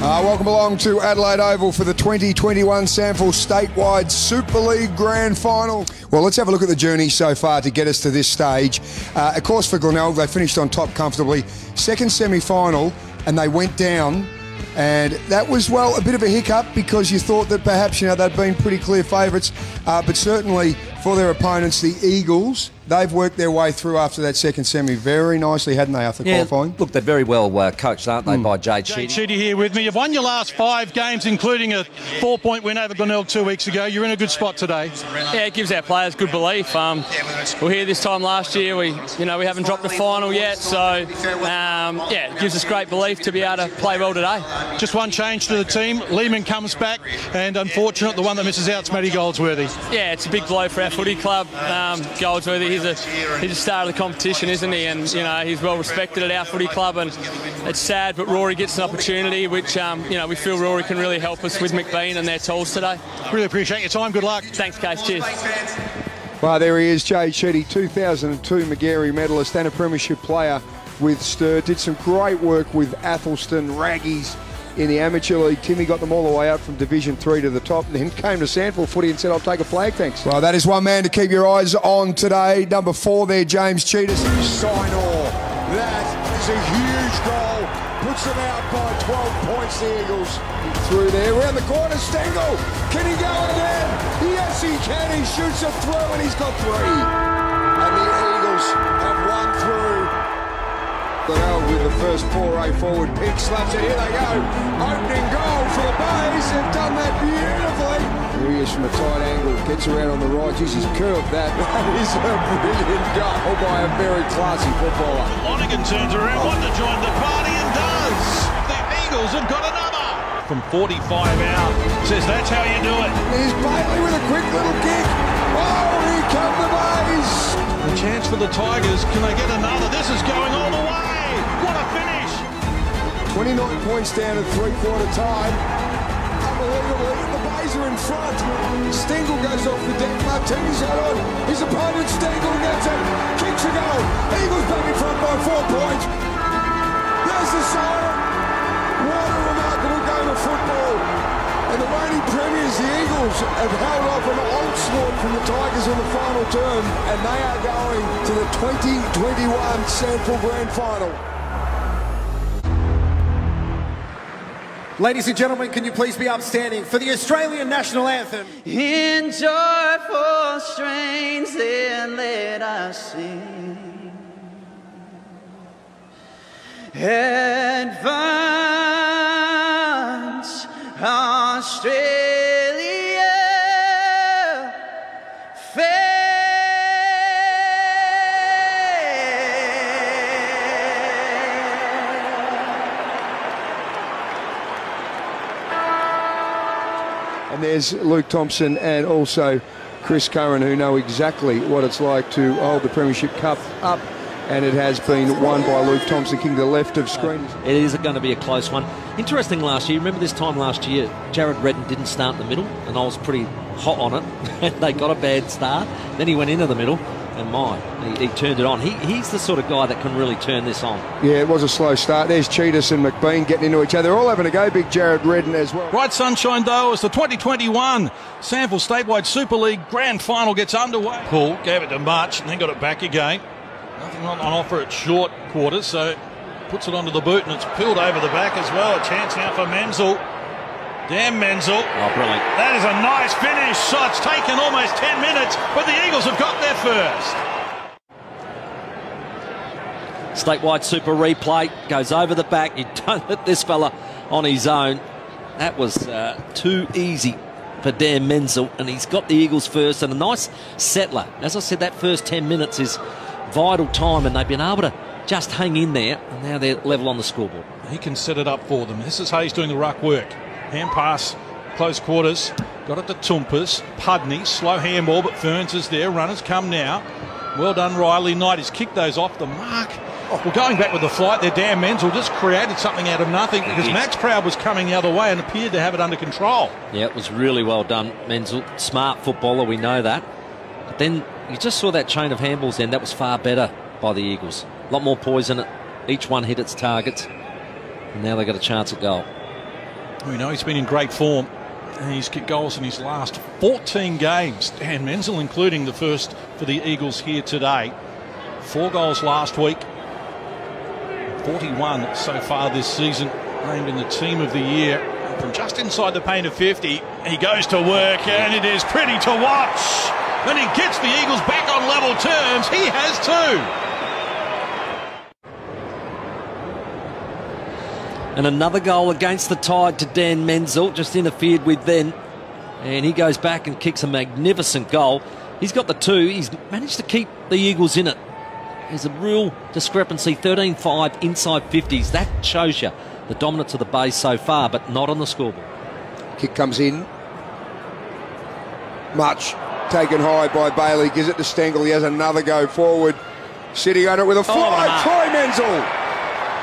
Uh, welcome along to Adelaide Oval for the 2021 SANFL Statewide Super League Grand Final. Well, let's have a look at the journey so far to get us to this stage. Uh, of course, for Glenelg, they finished on top comfortably. Second semi-final, and they went down. And that was, well, a bit of a hiccup because you thought that perhaps, you know, they'd been pretty clear favourites. Uh, but certainly for their opponents, the Eagles, they've worked their way through after that second semi very nicely, hadn't they, after yeah, qualifying? Look, they're very well uh, coached, aren't they, Mm. by Jade Jade Sheedy? Sheedy here with me. You've won your last five games, including a four-point win over Glenelg two weeks ago. You're in a good spot today. Yeah, it gives our players good belief. Um, we're here this time last year. We, you know, we haven't dropped the final yet, so um, yeah, it gives us great belief to be able to play well today. Just one change to the team. Lehman comes back, and unfortunate, the one that misses out is Matty Goldsworthy. Yeah, it's a big blow for our our footy club, um, Goldsworthy. He's a he's a star of the competition, isn't he? And you know he's well respected at our footy club. And it's sad, but Rory gets an opportunity, which um, you know we feel Rory can really help us with McBean and their tools today. Really appreciate your time. Good luck. Thanks, Case. Cheers. Well, there he is, Jay Sheedy, 2002 Magarey medalist and a premiership player with Sturt. Did some great work with Athelstone, Raggies in the amateur league. Timmy got them all the way up from Division 3 to the top. And then came to SANFL footy and said, I'll take a flag, thanks. Well, that is one man to keep your eyes on today. Number four there, James Tsitas. Sign all. That is a huge goal. Puts them out by 12 points, the Eagles. Through there, around the corner, Stengel. Can he go again? Yes, he can. He shoots it through and he's got three. And the Eagles have won through. Glenelg with the first foray forward. Pink slaps it. Here they go. Opening goal for the Bays. They've done that beautifully. Here he is from a tight angle. Gets around on the right. Jeez, he's curved that. That is a brilliant goal by a very classy footballer. Lonergan turns around, wanting to join the party and does. The Eagles have got another. From 45 out, says that's how you do it. Here's Bailey with a quick little kick. Oh, here come the Bays. The chance for the Tigers. Can they get another? This is going all the way. What a finish. 29 points down at three-quarter time. Unbelievably, the Bays are in front. Stengel goes off the deck. Martini's out on. His opponent, Stengel, gets it. Kicks a goal. Eagles back in front by four points. There's the siren. What a remarkable game of football. And the reigning premiers, the Eagles, have held off an onslaught from the Tigers in the final term, and they are going to the 2021 SANFL Grand Final. Ladies and gentlemen, can you please be upstanding for the Australian National Anthem? In joyful strains, then let us sing. Advance, Australia. There's Luke Thompson and also Chris Curran, who know exactly what it's like to hold the Premiership Cup up. And it has been won by Luke Thompson, king to the left of screen. It is going to be a close one. Interesting last year. Remember this time last year, Jared Redden didn't start in the middle, and I was pretty hot on it. They got a bad start. Then he went into the middle, and my, he, he turned it on. He, he's the sort of guy that can really turn this on. Yeah, it was a slow start. There's Tsitas and McBean getting into each other. All having a go. Big Jared Redden as well. Right, sunshine though, as the 2021 SANFL Statewide Super League Grand Final gets underway. Poole gave it to March and then got it back again. Nothing on, on offer at short quarters, so puts it onto the boot and it's peeled over the back as well. A chance now for Menzel. Dan Menzel. Oh, brilliant. That is a nice finish. So it's taken almost 10 minutes, but the Eagles have got there first. Statewide Super replay goes over the back. You don't hit this fella on his own. That was uh, too easy for Dan Menzel, and he's got the Eagles first and a nice settler. As I said, that first 10 minutes is vital time, and they've been able to just hang in there, and now they're level on the scoreboard. He can set it up for them. This is Hayes doing the ruck work. Hand pass, close quarters. Got it to Toumpas. Pudney, slow handball, but Ferns is there. Runners come now. Well done, Riley Knight. He's kicked those off the mark. Oh, well, going back with the flight there, Dan Menzel just created something out of nothing because Max Proud was coming the other way and appeared to have it under control. Yeah, it was really well done, Menzel. Smart footballer, we know that. But then you just saw that chain of handballs then. That was far better by the Eagles. A lot more poise in it. Each one hit its targets. And now they got a chance at goal. We know he's been in great form. He's kicked goals in his last 14 games. Dan Menzel, including the first for the Eagles here today. Four goals last week. 41 so far this season. Named in the team of the year. From just inside the paint of 50, he goes to work, and it is pretty to watch. And he gets the Eagles back on level terms. He has two. And another goal against the tide to Dan Menzel, just interfered with then. And he goes back and kicks a magnificent goal. He's got the two. He's managed to keep the Eagles in it. There's a real discrepancy 13 5 inside 50s. That shows you the dominance of the base so far, but not on the scoreboard. Kick comes in. Much taken high by Bailey. Gives it to Stengel. He has another go forward. Sitting on it with a fly. Oh, no. Menzel.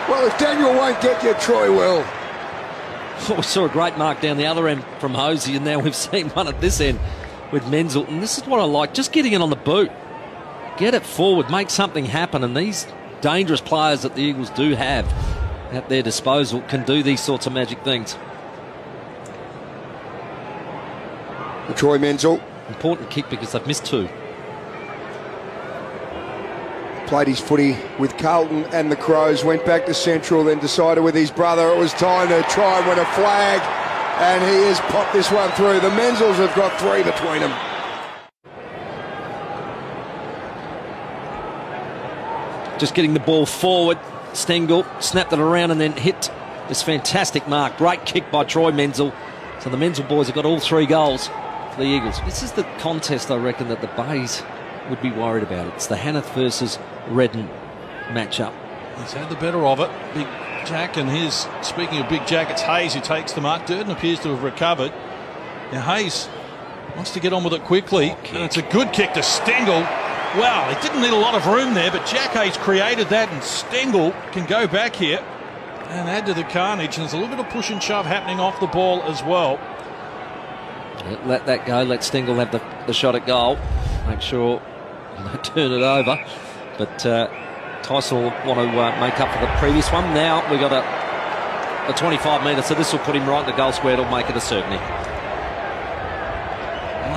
Well, if Daniel won't get you, Troy will. we saw a great mark down the other end from Hosey, and now we've seen one at this end with Menzel. And this is what I like just getting it on the boot. Get it forward, make something happen. And these dangerous players that the Eagles do have at their disposal can do these sorts of magic things. Troy Menzel. Important kick because they've missed two. Played his footy with Carlton and the Crows. Went back to Central, then decided with his brother it was time to try and win a flag. And he has popped this one through. The Menzels have got three between them. Just getting the ball forward. Stengel snapped it around and then hit this fantastic mark. Great kick by Troy Menzel. So the Menzel boys have got all three goals for the Eagles. This is the contest, I reckon, that the Bays would be worried about. It's the Hanneth versus Redden matchup. He's had the better of it. Big Jack and his, speaking of Big Jack, it's Hayes who takes the mark. Durden appears to have recovered. Now Hayes wants to get on with it quickly. And it's a good kick to Stengel. Wow, it didn't need a lot of room there, but Jack Hayes created that, and Stengel can go back here and add to the carnage. And there's a little bit of push and shove happening off the ball as well. Let that go. Let Stengel have the, the shot at goal. Make sure turn it over. But uh, Tyson will want to uh, make up for the previous one. Now we've got a, a 25 metre, so this will put him right in the goal square. It'll make it a certainty.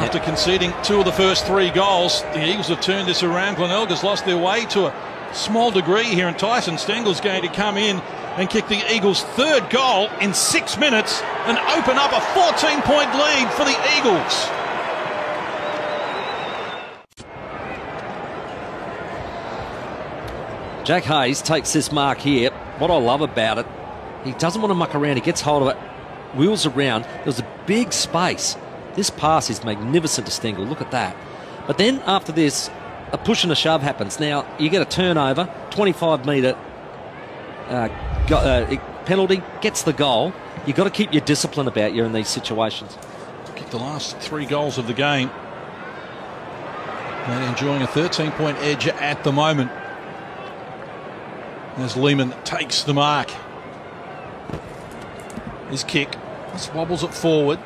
After conceding two of the first three goals, the Eagles have turned this around. Glenelga's lost their way to a small degree here, and Tyson Stengel's going to come in and kick the Eagles' third goal in six minutes and open up a 14 point lead for the Eagles. Jack Hayes takes this mark here. What I love about it, he doesn't want to muck around. He gets hold of it, wheels around. There's a big space. This pass is magnificent to Stengel. Look at that. But then after this, a push and a shove happens. Now you get a turnover, 25 metre uh, go, uh, penalty, gets the goal. You've got to keep your discipline about you in these situations. Kicked the last three goals of the game. And enjoying a 13 point edge at the moment. As Lehman takes the mark. His kick. just wobbles it forward.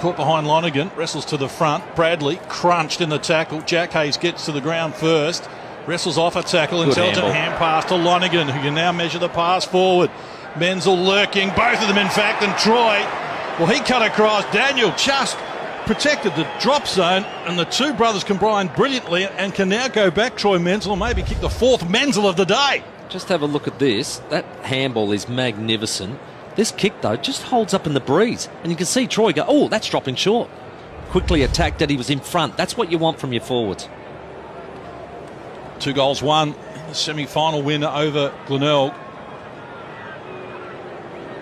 Caught behind Lonergan. Wrestles to the front. Bradley crunched in the tackle. Jack Hayes gets to the ground first. Wrestles off a tackle. Good Intelligent hand pass to Lonergan, who can now measure the pass forward. Menzel lurking. Both of them, in fact, and Troy. Well, he cut across. Daniel just protected the drop zone, and the two brothers combined brilliantly and can now go back. Troy Menzel and maybe kick the fourth Menzel of the day. Just have a look at this. That handball is magnificent. This kick, though, just holds up in the breeze. And you can see Troy go, oh, that's dropping short. Quickly attacked that He was in front. That's what you want from your forwards. Two goals, one semi final win over Glenelg.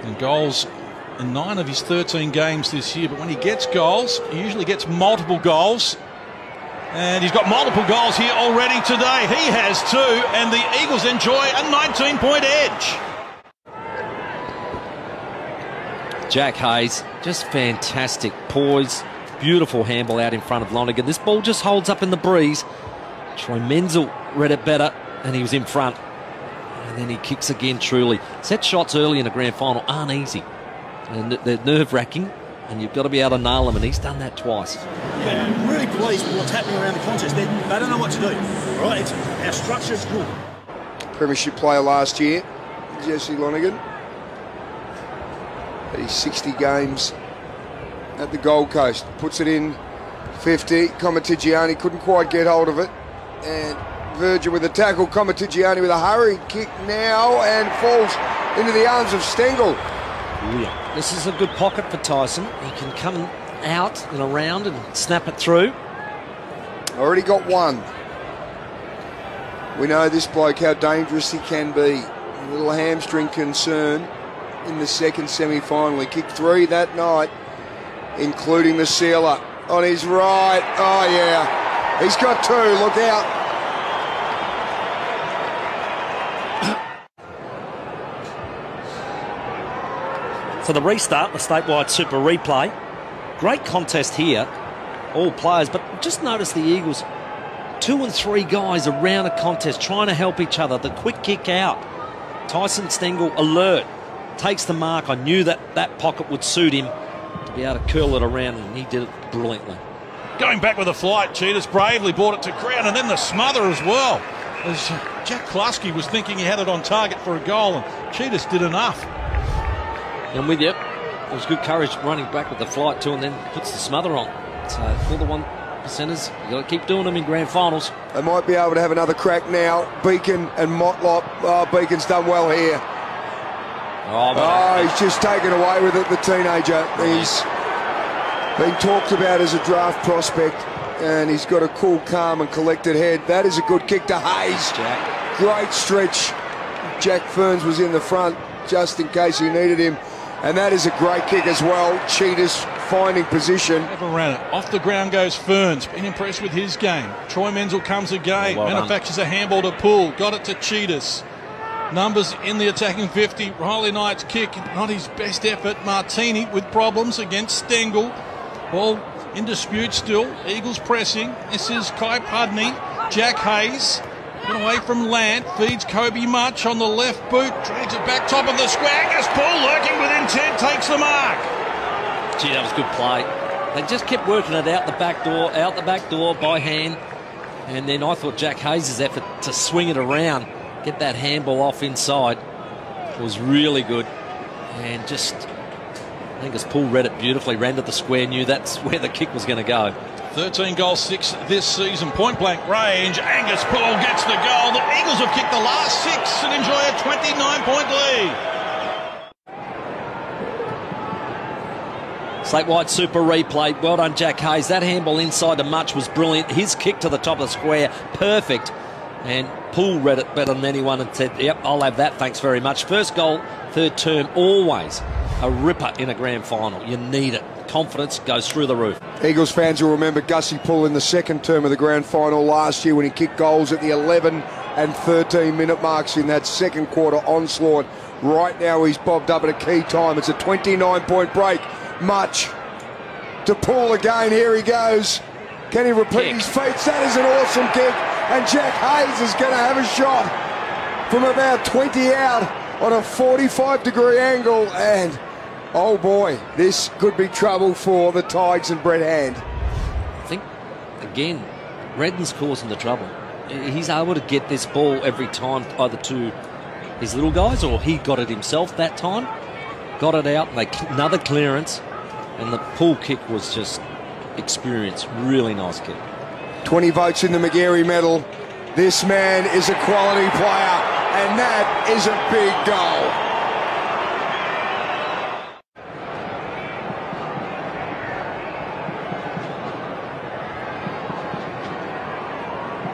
And goals in nine of his 13 games this year. But when he gets goals, he usually gets multiple goals. And he's got multiple goals here already today. He has two, and the Eagles enjoy a 19 point edge. Jack Hayes, just fantastic poise. Beautiful handball out in front of Lonergan. This ball just holds up in the breeze. Troy Menzel read it better, and he was in front. And then he kicks again, truly. Set shots early in a grand final aren't easy. And they're nerve wracking, and you've got to be able to nail them, and he's done that twice. Yeah, I'm really pleased with what's happening around the contest. They, they don't know what to do. All right, it's, our structure's good. Premiership player last year, Jesse Lonergan. Had his 60 games at the Gold Coast. Puts it in 50. Comatigiani couldn't quite get hold of it. And Virgin with a tackle. Comatigiani with a hurried kick now and falls into the arms of Stengel. This is a good pocket for Tyson. He can come out and around and snap it through. Already got one. We know this bloke how dangerous he can be. A little hamstring concern in the second semi-final. He kicked three that night, including the sealer on his right. Oh yeah, he's got two. Look out. For the restart, the statewide Super Replay. Great contest here. all players. But just notice the Eagles, two and three guys around a contest trying to help each other. The quick kick out. Tyson Stengel alert, takes the mark. I knew that that pocket would suit him to be able to curl it around, and he did it brilliantly. Going back with a flight, Tsitas bravely brought it to ground, and then the smother as well. As Jack Klasky was thinking he had it on target for a goal, and Tsitas did enough. I'm with you. It was good courage running back with the flight too, and then puts the smother on. So for the one percenters, you got to keep doing them in grand finals. They might be able to have another crack now. Beacon and Motlop. Oh, Beacon's done well here. Oh, oh, he's just taken away with it, the teenager. He's been talked about as a draft prospect, and he's got a cool, calm, and collected head. That is a good kick to Hayes. Jack. Great stretch. Jack Ferns was in the front just in case he needed him. And that is a great kick as well. Tsitas finding position. Never ran it. Off the ground goes Ferns. Been impressed with his game. Troy Menzel comes again. Oh, well Manufactures a handball to Poole. Got it to Tsitas. Numbers in the attacking 50. Riley Knight's kick, not his best effort. Martini with problems against Stengel. Ball in dispute still. Eagles pressing. This is Kai Pudney. Jack Hayes. Get away from Lant. Feeds Kobe Mutch on the left boot. Drags it back top of the square. Poole lurking with intent. Takes the mark. Gee, that was good play. They just kept working it out the back door, out the back door by hand. And then I thought Jack Hayes' effort to swing it around, get that handball off inside, was really good. And just, I think as Poole read it beautifully, ran to the square, knew that's where the kick was going to go. 13 goals, six this season, point blank range. Angus Poole gets the goal. The Eagles have kicked the last six and enjoy a 29 point lead. Slate Statewide Super replay. Well done, Jack Hayes. That handball inside to Mutch was brilliant. His kick to the top of the square, perfect. And Poole read it better than anyone and said, Yep, I'll have that. Thanks very much. First goal, third term, always a ripper in a grand final. You need it. Confidence goes through the roof. Eagles fans will remember Gussie Poole in the second term of the grand final last year when he kicked goals at the 11 and 13 minute marks in that second quarter onslaught. Right now, he's bobbed up at a key time. It's a 29 point break. Mutch to Poole again. Here he goes. Can he repeat Kick. his feats? That is an awesome kick. And Jack Hayes is going to have a shot from about 20 out on a 45 degree angle. And oh boy, this could be trouble for the Tigers and Brett Hand. I think, again, Redden's causing the trouble. He's able to get this ball every time, either to his little guys or he got it himself that time. Got it out, another clearance, and the Poole kick was just experience. Really nice kick. 20 votes in the Magarey medal. This man is a quality player, and that is a big goal.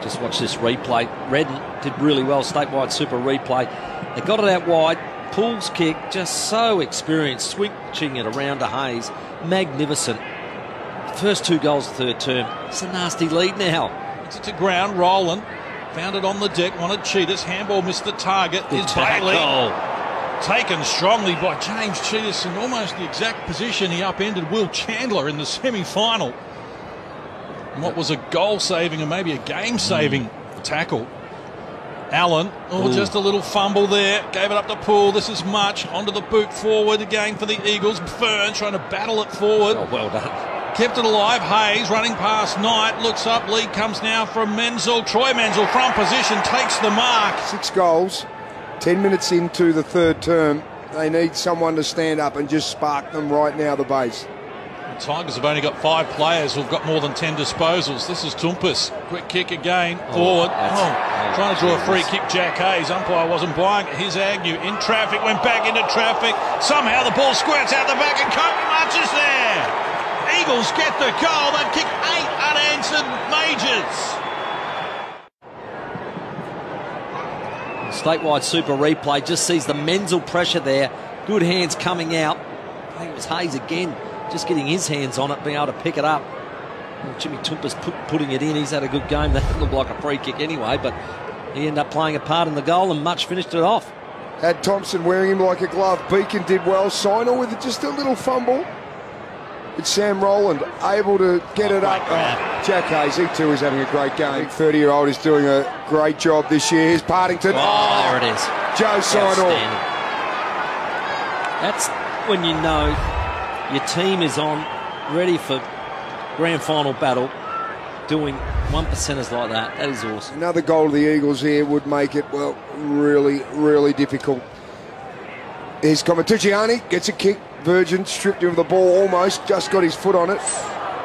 Just watch this replay. Redden did really well, statewide super replay. They got it out wide. Poole's kick, just so experienced, switching it around to Hayes. Magnificent. First two goals, third term. It's a nasty lead now. It's it to ground. Roland found it on the deck. Wanted Tsitas. Handball missed the target. Good is. Bailey. Taken strongly by James Tsitas in almost the exact position he upended Will Chandler in the semi final. What was a goal saving and maybe a game saving tackle. Allen, oh, Ooh. just a little fumble there. Gave it up to Poole. This is Mutch. Onto the boot forward again for the Eagles. Fern trying to battle it forward. Oh, well done. Kept it alive. Hayes running past Knight. Looks up. Lead comes now from Menzel. Troy Menzel from position takes the mark. Six goals, 10 minutes into the third term. They need someone to stand up and just spark them right now, the base. The Tigers have only got five players who've got more than 10 disposals. This is Toumpas. Quick kick again. Oh, forward. Oh, oh, trying to draw a free kick. Jack Hayes. Umpire wasn't buying it. Here's Agnew in traffic. Went back into traffic. Somehow the ball squirts out the back and Kobe Mutch is there. Eagles get the goal. They've kicked eight unanswered majors. Statewide super replay just sees the Menzel pressure there. Good hands coming out. I think it was Hayes again, just getting his hands on it, being able to pick it up. Well, Jimmy Toumpas put, putting it in. He's had a good game. That looked like a free kick anyway, but he ended up playing a part in the goal and Mutch finished it off. Had Thompson wearing him like a glove. Beacon did well. Signal with just a little fumble. It's Sam Rowland able to get it oh, up. Oh, Jack Hayes, he too is having a great game. 30 year old is doing a great job this year. Here's Partington. Oh, there it is. Joe Sinor. Outstanding. That's when you know your team is on, ready for grand final battle, doing one percenters like that. That is awesome. Another goal of the Eagles here would make it, well, really, really difficult. Here's Comatucciani, gets a kick. Virgin stripped him of the ball almost, just got his foot on it.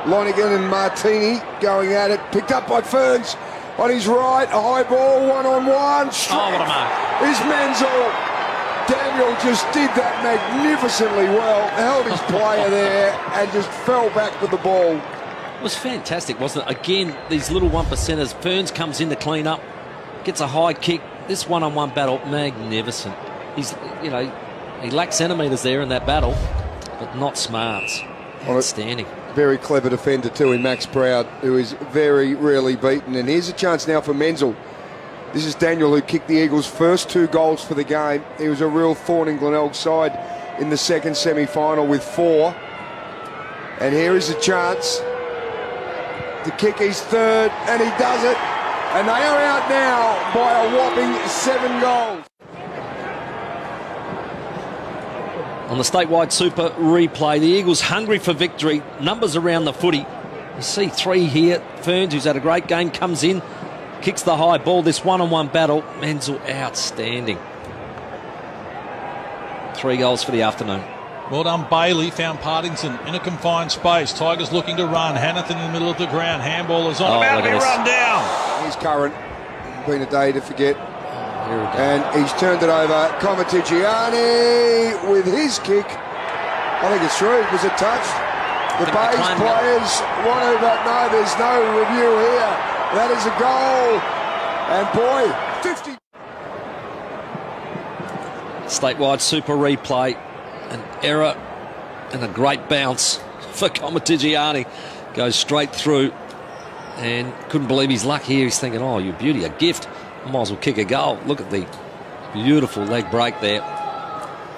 Lonergan and Martini going at it, picked up by Ferns on his right, a high ball, one on one. Oh, what a mark. Is Menzel. Just did that magnificently well, held his player there and just fell back with the ball. It was fantastic, wasn't it? Again, these little one percenters. Ferns comes in to clean up, gets a high kick. This one-on-one battle, magnificent. He's, you know, he lacks centimetres there in that battle, but not smarts. Outstanding. Very clever defender too in Max Proud, who is very rarely beaten. And here's a chance now for Menzel. This is Daniel who kicked the Eagles' first two goals for the game. He was a real thorn in Glenelg's side in the second semi-final with four. And here is a chance to kick his third, and he does it. And they are out now by a whopping seven goals. On the statewide Super replay, the Eagles hungry for victory. Numbers around the footy. You see three here. Ferns, who's had a great game, comes in, kicks the high ball. This one-on-one battle, Menzel outstanding. Three goals for the afternoon. Well done, Bailey. Found Partington in a confined space. Tigers looking to run. Hannathan in the middle of the ground. Handball is on. Oh, about look to be run down. Here's Curran. Been a day to forget. Oh, and he's turned it over. Comatigiani with his kick. I think it's through. Was it touched? The think they Bays players want to, but no, there's no review here. That is a goal. And boy, 50. Statewide Super replay. An error and a great bounce for Comatigiani. Goes straight through and couldn't believe his luck here. He's thinking, oh, you beauty, a gift. I might as well kick a goal. Look at the beautiful leg break there.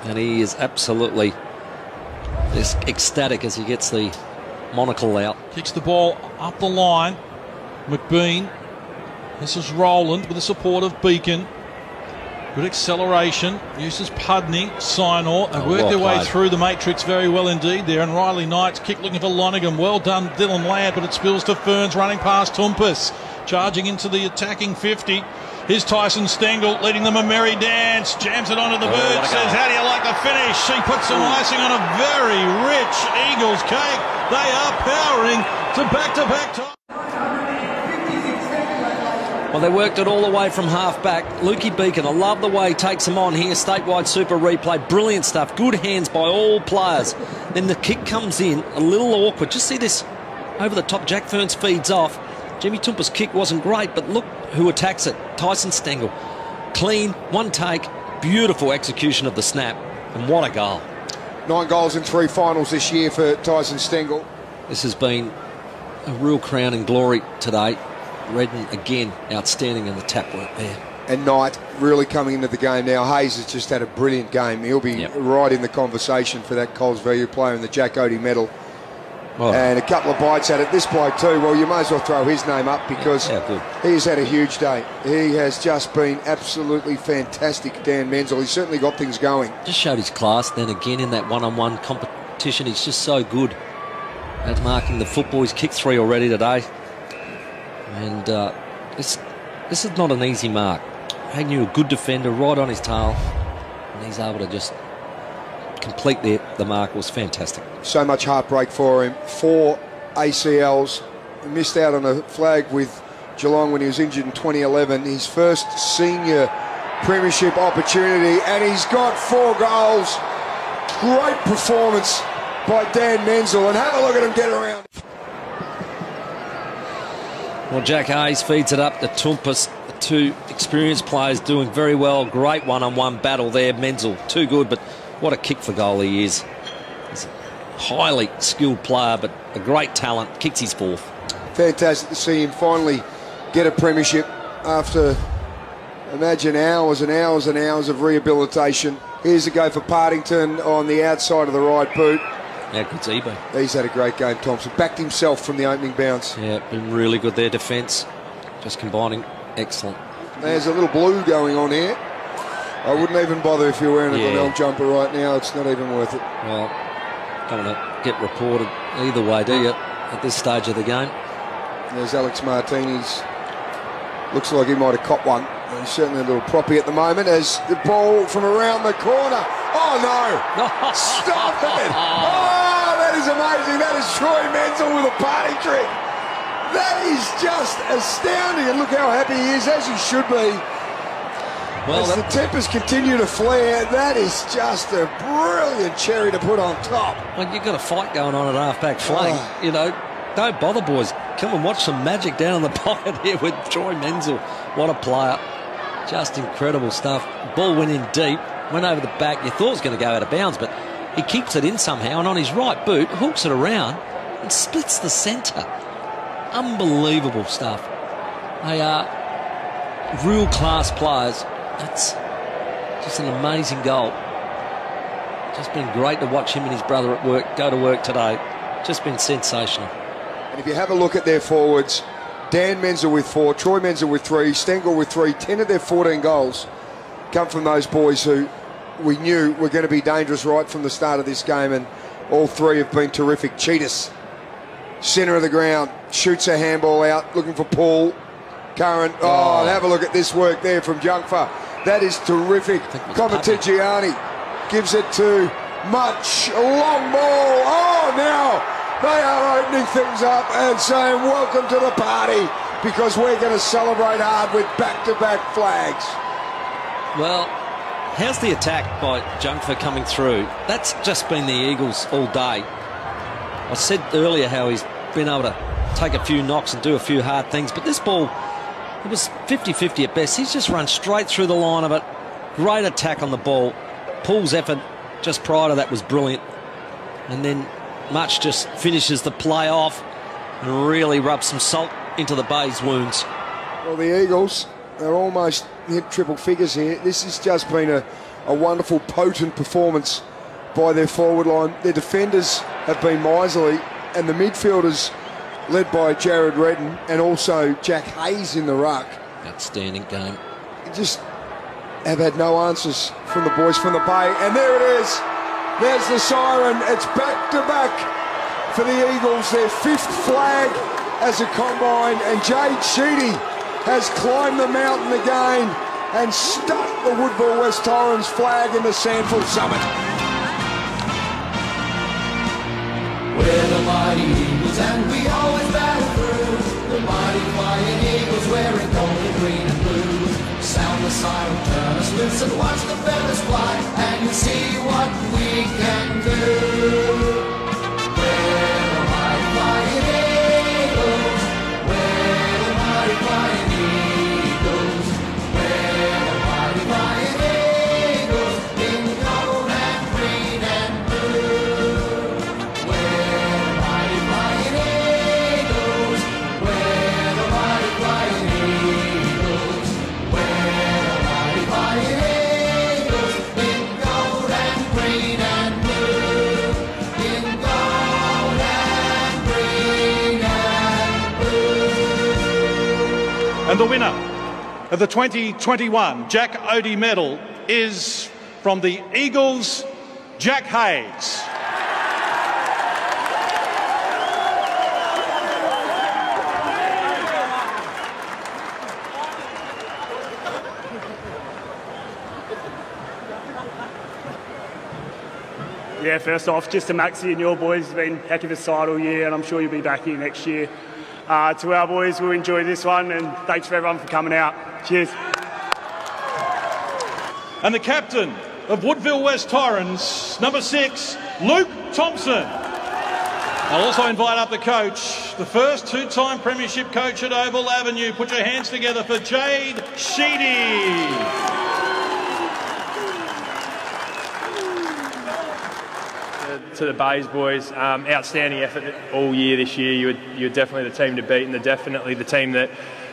And he is absolutely just ecstatic as he gets the monocle out. Kicks the ball up the line. McBean. This is Roland with the support of Beacon. Good acceleration. Uses Pudney, Sinor. They Oh, work well their way through the matrix very well indeed there. And Riley Knight's kick looking for Lonergan. Well done, Dylan Ladd, but it spills to Ferns running past Toumpas. Charging into the attacking 50. Here's Tyson Stengel leading them a merry dance. Jams it onto the Oh, bird. Says. How do you like the finish? She puts some icing on a very rich Eagles cake. They are powering to back to back time. Well, they worked it all the way from half back. Lukey Beacon, I love the way he takes him on here. Statewide Super replay. Brilliant stuff. Good hands by all players. Then the kick comes in, a little awkward. Just see this over the top. Jack Ferns feeds off. Jimmy Toumpas' kick wasn't great, but look who attacks it. Tyson Stengel. Clean, one take, beautiful execution of the snap. And what a goal. Nine goals in three finals this year for Tyson Stengel. This has been a real crown and glory today. Redden again, outstanding in the tap work there. and Knight really coming into the game now. Hayes has just had a brilliant game. He'll be right in the conversation for that Coles Value Player and the Jack Oatey medal. Oh. And a couple of bites at it. This bloke too. Well, you may as well throw his name up because he has had a huge day. He has just been absolutely fantastic, Dan Menzel. He's certainly got things going. Just showed his class. Then again in that one-on-one competition, he's just so good at marking the football. He's kicked three already today, and uh, this this is not an easy mark. Agnew, a good defender, right on his tail, and he's able to just complete the the mark. Was fantastic. So much heartbreak for him. Four ACLs. Missed out on a flag with Geelong when he was injured in 2011. His first senior premiership opportunity, and he's got four goals. Great performance by Dan Menzel, and have a look at him get around. Well, Jack Hayes feeds it up to Toumpas. The two experienced players doing very well. Great one-on-one battle there. Menzel, too good, but what a kick for goal he is. He's a highly skilled player, but a great talent. Kicks his fourth. Fantastic to see him finally get a premiership after, imagine, hours and hours and hours of rehabilitation. Here's a go for Partington on the outside of the right boot. How good's he been? He's had a great game, Thompson. Backed himself from the opening bounce. Yeah, been really good there, defence. Just combining. Excellent. There's a little blue going on here. I wouldn't even bother if you're wearing a Yeah. Glenelg jumper right now. It's not even worth it. Well, don't want to get reported either way, do you, at this stage of the game? There's Alex Martinez. Looks like he might have caught one. He's certainly a little proppy at the moment as the ball from around the corner. Oh no! Stop it! Oh, is amazing. That is Troy Menzel with a party trick. That is just astounding. And look how happy he is, as he should be. Well, as the tempers continue to flare, that is just a brilliant cherry to put on top. Well, you've got a fight going on at half-back flank. Oh. You know, don't bother, boys. Come and watch some magic down in the pocket here with Troy Menzel. What a player. Just incredible stuff. Ball went in deep, went over the back. You thought it was going to go out of bounds, but he keeps it in somehow, and on his right boot, hooks it around and splits the centre. Unbelievable stuff. They are real class players. That's just an amazing goal. Just been great to watch him and his brother at work go to work today. Just been sensational. And if you have a look at their forwards, Dan Menzel with four, Troy Menzel with three, Stengel with three, 10 of their 14 goals come from those boys who we knew we were going to be dangerous right from the start of this game, and all three have been terrific. Tsitas, centre of the ground, shoots a handball out, looking for Poole. Current. oh, and have a look at this work there from Jungfer. That is terrific. Comatigiani gives it to Mutch. A long ball. Oh, now they are opening things up and saying, Welcome to the party because we're going to celebrate hard with back to back flags. Well, how's the attack by Jungfer coming through? That's just been the Eagles all day. I said earlier how he's been able to take a few knocks and do a few hard things, but this ball, it was 50-50 at best. He's just run straight through the line of it. Great attack on the ball. Poole's effort just prior to that was brilliant. And then Mutch just finishes the play off and really rubs some salt into the Bay's wounds. Well, the Eagles, they're almost hit triple figures here. This has just been a, a wonderful, potent performance by their forward line. Their defenders have been miserly, and the midfielders, led by Jared Redden and also Jack Hayes in the ruck, Outstanding game. just have had no answers from the boys from the Bay. And there it is. There's the siren. It's back to back for the Eagles, their fifth flag as a combine. And Jade Sheedy has climbed the mountain again and stuck the Woodville West Torrens flag in the SANFL Summit. We're the mighty Eagles and we always battle through. The mighty flying Eagles wearing gold and green and blue. Sound the siren, turn us loose and watch the feathers fly, and you'll see what we can do. And the winner of the 2021 Jack Oatey Medal is from the Eagles, Jack Hayes. Yeah, first off, just to Maxi and your boys, it's been a heck of a side all year, and I'm sure you'll be back here next year. Uh, to our boys, we'll enjoy this one, and thanks for everyone for coming out. Cheers. And the captain of Woodville West Torrens, number six, Luke Thompson. I'll also invite up the coach, the first two-time premiership coach at Oval Avenue. Put your hands together for Jade Sheedy. To the Bays boys. Um, outstanding effort all year this year. You were, you definitely the team to beat, and they're definitely the team that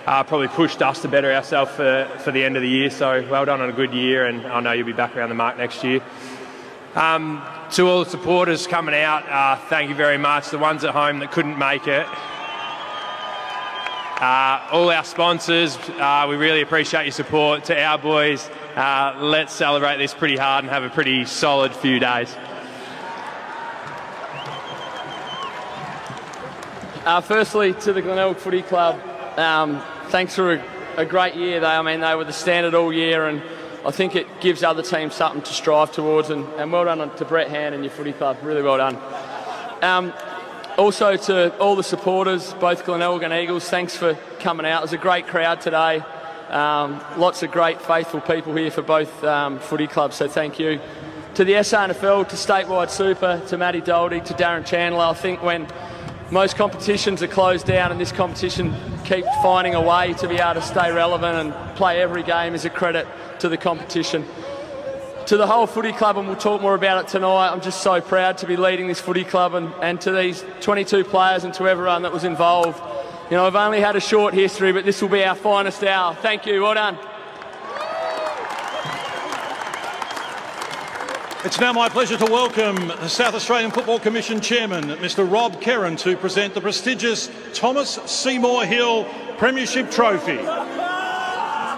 uh, probably pushed us to better ourselves for, for the end of the year. So well done on a good year, and I know you'll be back around the mark next year. Um, to all the supporters coming out, uh, thank you very much. The ones at home that couldn't make it. Uh, all our sponsors, uh, we really appreciate your support. To our boys, uh, let's celebrate this pretty hard and have a pretty solid few days. Uh, firstly, to the Glenelg Footy Club, um, thanks for a, a, great year. They, I mean, they were the standard all year, and I think it gives other teams something to strive towards. And, and well done to Brett Hand and your footy club. Really well done. Um, also to all the supporters, both Glenelg and Eagles, thanks for coming out. It was a great crowd today. Um, lots of great, faithful people here for both um, footy clubs, so thank you. To the SANFL, to Statewide Super, to Matty Doherty, to Darren Chandler, I think when most competitions are closed down and this competition keep finding a way to be able to stay relevant and play every game is a credit to the competition. To the whole footy club, and we'll talk more about it tonight, I'm just so proud to be leading this footy club and, and to these 22 players and to everyone that was involved. You know, I've only had a short history, but this will be our finest hour. Thank you. Well done. It's now my pleasure to welcome the South Australian Football Commission Chairman, Mr Rob Kerin, to present the prestigious Thomas Seymour Hill Premiership Trophy.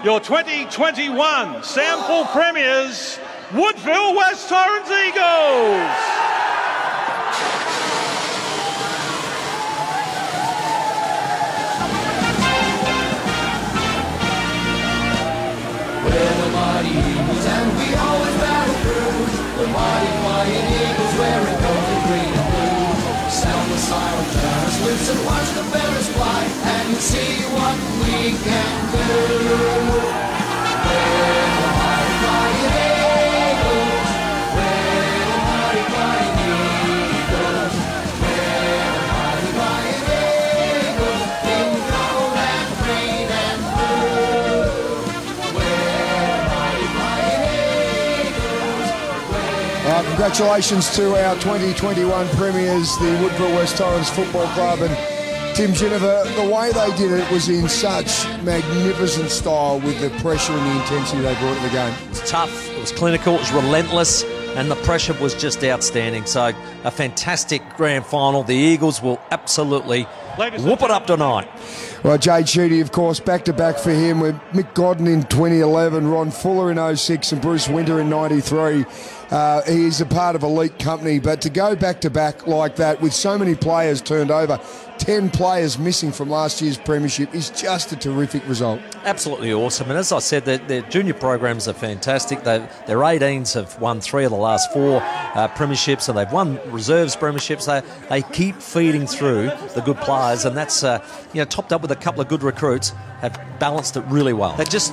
Your 2021 SANFL Premiers, Woodville West Torrens Eagles. The mighty flying eagles wearing gold and green and blue. Sound the siren, loose and watch the feathers fly, and see what we can do. Congratulations to our 2021 premiers, the Woodville West Torrens Football Club and Tim Ginniver. The way they did it was in such magnificent style with the pressure and the intensity they brought to the game. It was tough, it was clinical, it was relentless, and the pressure was just outstanding. So, a fantastic grand final. The Eagles will absolutely whoop it up tonight. Well, Jade Sheedy, of course, back to back for him with Mick Godden in 2011, Ron Fuller in 06, and Bruce Winter in 93. Uh, he is a part of elite company, but to go back to back like that with so many players turned over, 10 players missing from last year's Premiership, is just a terrific result. Absolutely awesome. And as I said, their, their junior programs are fantastic. They, their 18s have won three of the last four uh, premierships, and they've won reserves premierships. They, they keep feeding through the good players, and that's uh, you know topped up with a couple of good recruits. Have balanced it really well. They just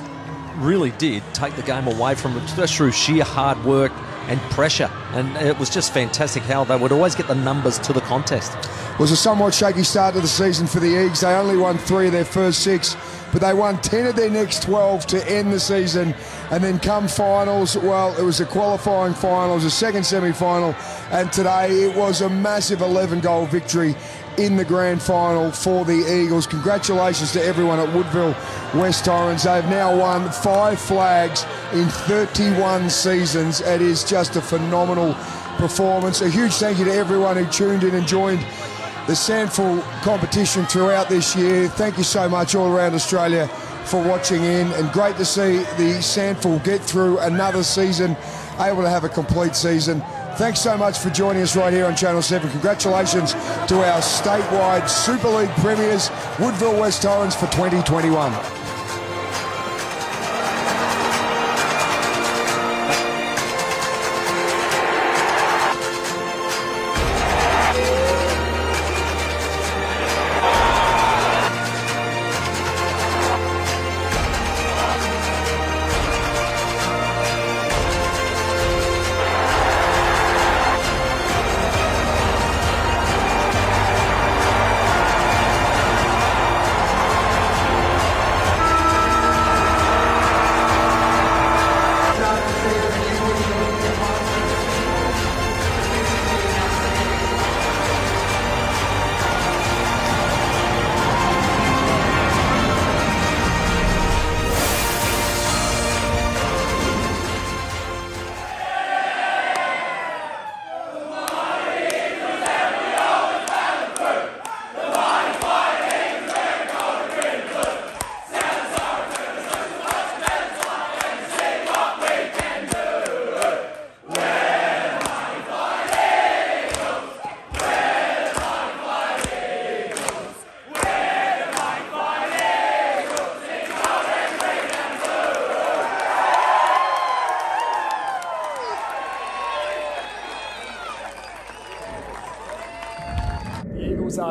really did take the game away from it just through sheer hard work and pressure. And it was just fantastic how they would always get the numbers to the contest. It was a somewhat shaky start to the season for the Eagles. They only won three of their first six, but they won 10 of their next 12 to end the season. And then come finals, well, it was a qualifying final, it was a second semi final, and today it was a massive 11 goal victory in the grand final for the Eagles. Congratulations to everyone at Woodville West Torrens. They've now won five flags in 31 seasons. It is just a phenomenal performance. A huge thank you to everyone who tuned in and joined the SANFL competition throughout this year. Thank you so much all around Australia for watching in and great to see the SANFL get through another season, able to have a complete season. Thanks so much for joining us right here on Channel 7. Congratulations to our statewide Super League premiers, Woodville West Torrens for 2021.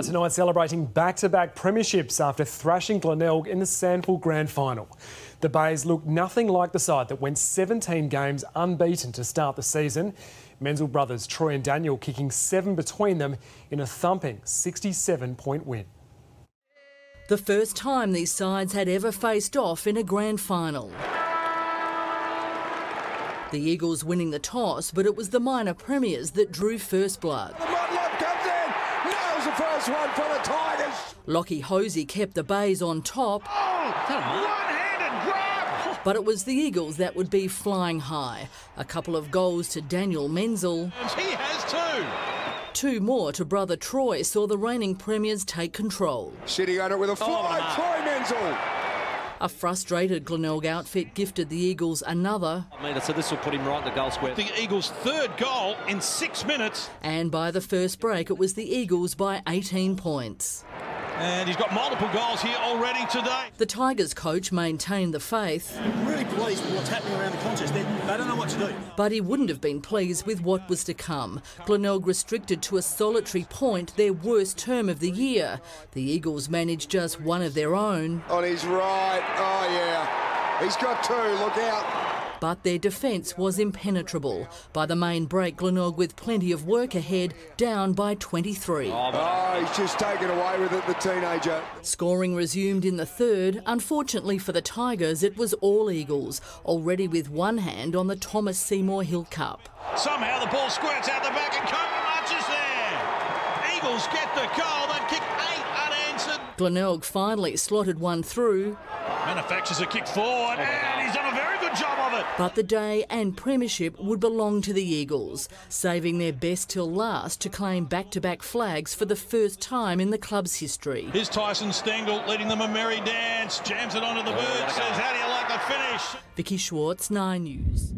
Tonight celebrating back to back premierships after thrashing Glenelg in the SANFL Grand Final. The Bays look nothing like the side that went 17 games unbeaten to start the season. Menzel brothers Troy and Daniel kicking seven between them in a thumping 67 point win. The first time these sides had ever faced off in a grand final. The Eagles winning the toss, but it was the minor premiers that drew first blood. Motlop comes in, nails the first one for the Tigers. Lockie Hosie kept the Bays on top. Oh, one-handed grab. But it was the Eagles that would be flying high. A couple of goals to Daniel Menzel. He has two. Two more to brother Troy saw the reigning premiers take control. Sitting on it with a fly, Oh, Troy Menzel. A frustrated Glenelg outfit gifted the Eagles another. meter, so this will put him right in the goal square. The Eagles' third goal in six minutes. And by the first break, it was the Eagles by 18 points. And he's got multiple goals here already today. The Tigers coach maintained the faith, I'm really pleased with what's happening around the contest. They, they don't know what to do. but he wouldn't have been pleased with what was to come. Glenelg restricted to a solitary point their worst term of the year. The Eagles managed just one of their own, On his right. Oh, yeah. He's got two. Look out. But their defence was impenetrable. By the main break, Glenelg with plenty of work ahead, down by 23. Oh, he's just taken away with it, the teenager. Scoring resumed in the third. Unfortunately for the Tigers, it was all Eagles, already with one hand on the Thomas Seymour Hill Cup. Somehow the ball squirts out the back and Coleman marches there. Eagles get the goal. They've kicked eight unanswered. Glenelg finally slotted one through, Manufactures a kick forward, and he's done a very good job of it. But the day and premiership would belong to the Eagles, saving their best till last to claim back to back flags for the first time in the club's history. Here's Tyson Stengel leading them a merry dance. Jams it onto the bird. Says, How do you like the finish? Vicky Schwartz, 9 News.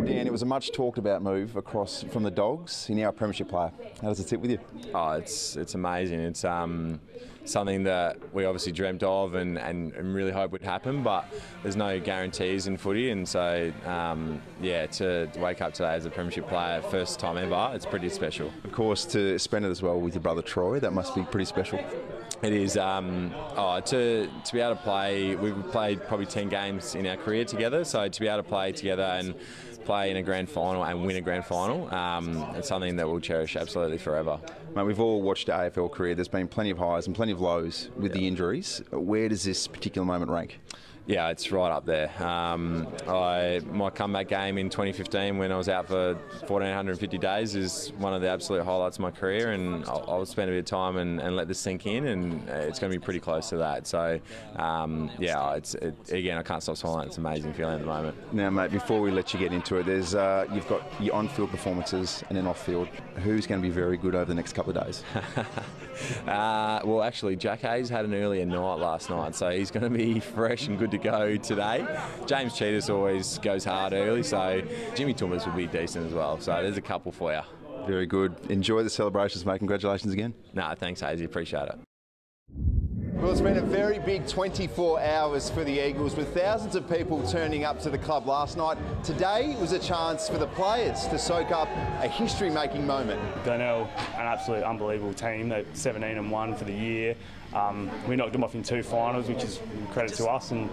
Well, Dan, it was a much talked about move across from the Dogs. You're now a premiership player. How does it sit with you? Oh, it's it's amazing. It's um, something that we obviously dreamt of and, and, and really hope would happen, but there's no guarantees in footy, and so um, yeah, to wake up today as a premiership player, first time ever, it's pretty special. Of course, to spend it as well with your brother Troy, that must be pretty special. It is. Um, oh, to to be able to play, we've played probably ten games in our career together, so to be able to play together and play in a grand final and win a grand final, um, it's something that we'll cherish absolutely forever. Mate, we've all watched AFL career. There's been plenty of highs and plenty of lows with the injuries. Where does this particular moment rank? Yeah, it's right up there. Um, I, my comeback game in 2015 when I was out for 1,450 days is one of the absolute highlights of my career, and I'll, I'll spend a bit of time and, and let this sink in, and it's going to be pretty close to that. So, um, yeah, it's it, again, I can't stop smiling. It's an amazing feeling at the moment. Now, mate, before we let you get into it, there's uh, you've got your on-field performances and then off-field. Who's going to be very good over the next couple of days? Uh, well, actually, Jack Hayes had an earlier night last night, so he's going to be fresh and good to go today. James Tsitas always goes hard early, so Jimmy Toumpas will be decent as well. So there's a couple for you. Very good. Enjoy the celebrations, mate. Congratulations again. No, thanks, Hazy. Appreciate it. Well, it's been a very big 24 hours for the Eagles with thousands of people turning up to the club last night. Today was a chance for the players to soak up a history making moment. Glenelg, an absolute unbelievable team. They're 17 and 1 for the year. Um, we knocked them off in two finals, which is credit to us. And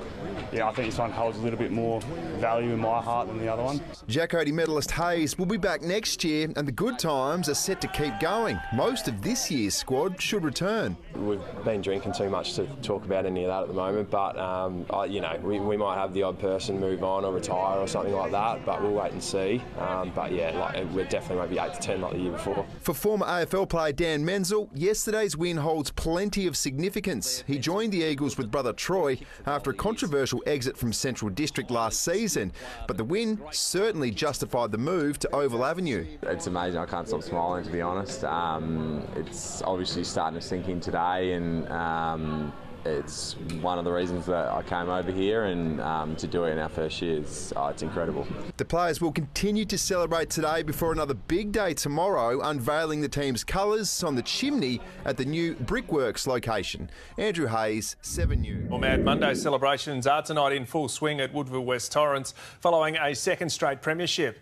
yeah, I think this one holds a little bit more value in my heart than the other one. Jack Oatey medalist Hayes will be back next year, and the good times are set to keep going. Most of this year's squad should return. We've been drinking too much to talk about any of that at the moment, but um, I, you know we, we might have the odd person move on or retire or something like that, but we'll wait and see. Um, but yeah, like, we definitely won't be eight to ten like the year before. For former AFL player Dan Menzel, yesterday's win holds plenty of significance. He joined the Eagles with brother Troy after a controversial exit from Central District last season, but the win certainly justified the move to Oval Avenue. It's amazing. I can't stop smiling, to be honest. Um, it's obviously starting to sink in today, and um, it's one of the reasons that I came over here and um, to do it in our first year. It's, oh, it's incredible. The players will continue to celebrate today before another big day tomorrow, unveiling the team's colours on the chimney at the new Brickworks location. Andrew Hayes, 7 News. Well, Mad Monday celebrations are tonight in full swing at Woodville West Torrens following a second straight premiership.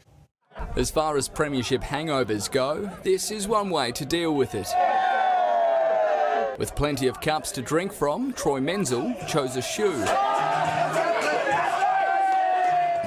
As far as premiership hangovers go, this is one way to deal with it. With plenty of cups to drink from, Troy Menzel chose a shoe.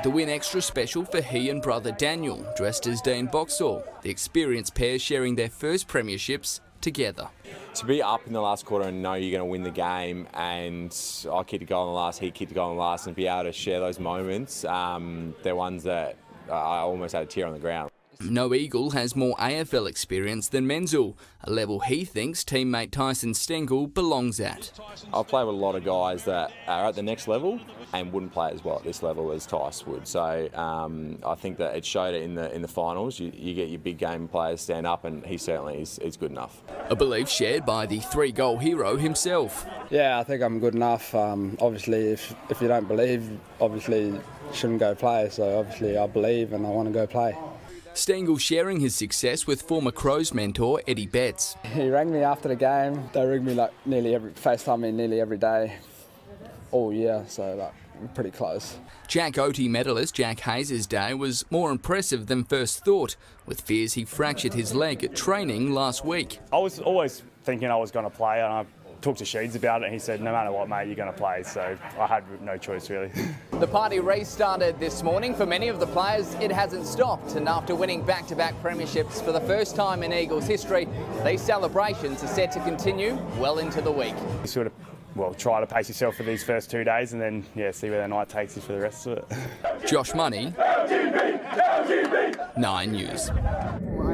The win extra special for he and brother Daniel, dressed as Dean Boxall, the experienced pair sharing their first premierships together. To be up in the last quarter and know you're going to win the game, and I kicked a goal in the last, he kicked a goal in the last, and be able to share those moments, um, they're ones that I almost had a tear on the ground. No Eagle has more AFL experience than Menzel, a level he thinks teammate Tyson Stengel belongs at. I've played with a lot of guys that are at the next level and wouldn't play as well at this level as Tice would. So um, I think that it showed it in the in the finals. You, you, get your big game players stand up, and he certainly is, is good enough. A belief shared by the three-goal hero himself. Yeah, I think I'm good enough. Um, obviously, if if you don't believe, obviously shouldn't go play. So obviously, I believe and I want to go play. Stengel sharing his success with former Crows mentor Eddie Betts. He rang me after the game. They ring me like nearly every FaceTime me nearly every day, all year. So like pretty close. Jack Oatey medalist Jack Hayes' day was more impressive than first thought, with fears he fractured his leg at training last week. I was always thinking I was going to play, and I talked to Sheeds about it, and he said, no matter what, mate, you're going to play. So I had no choice, really. The party restarted this morning. For many of the players, it hasn't stopped. And after winning back-to-back premierships for the first time in Eagles history, these celebrations are set to continue well into the week. You sort of, well, try to pace yourself for these first two days and then, yeah, see where the night takes you for the rest of it. Josh Money, Nine News.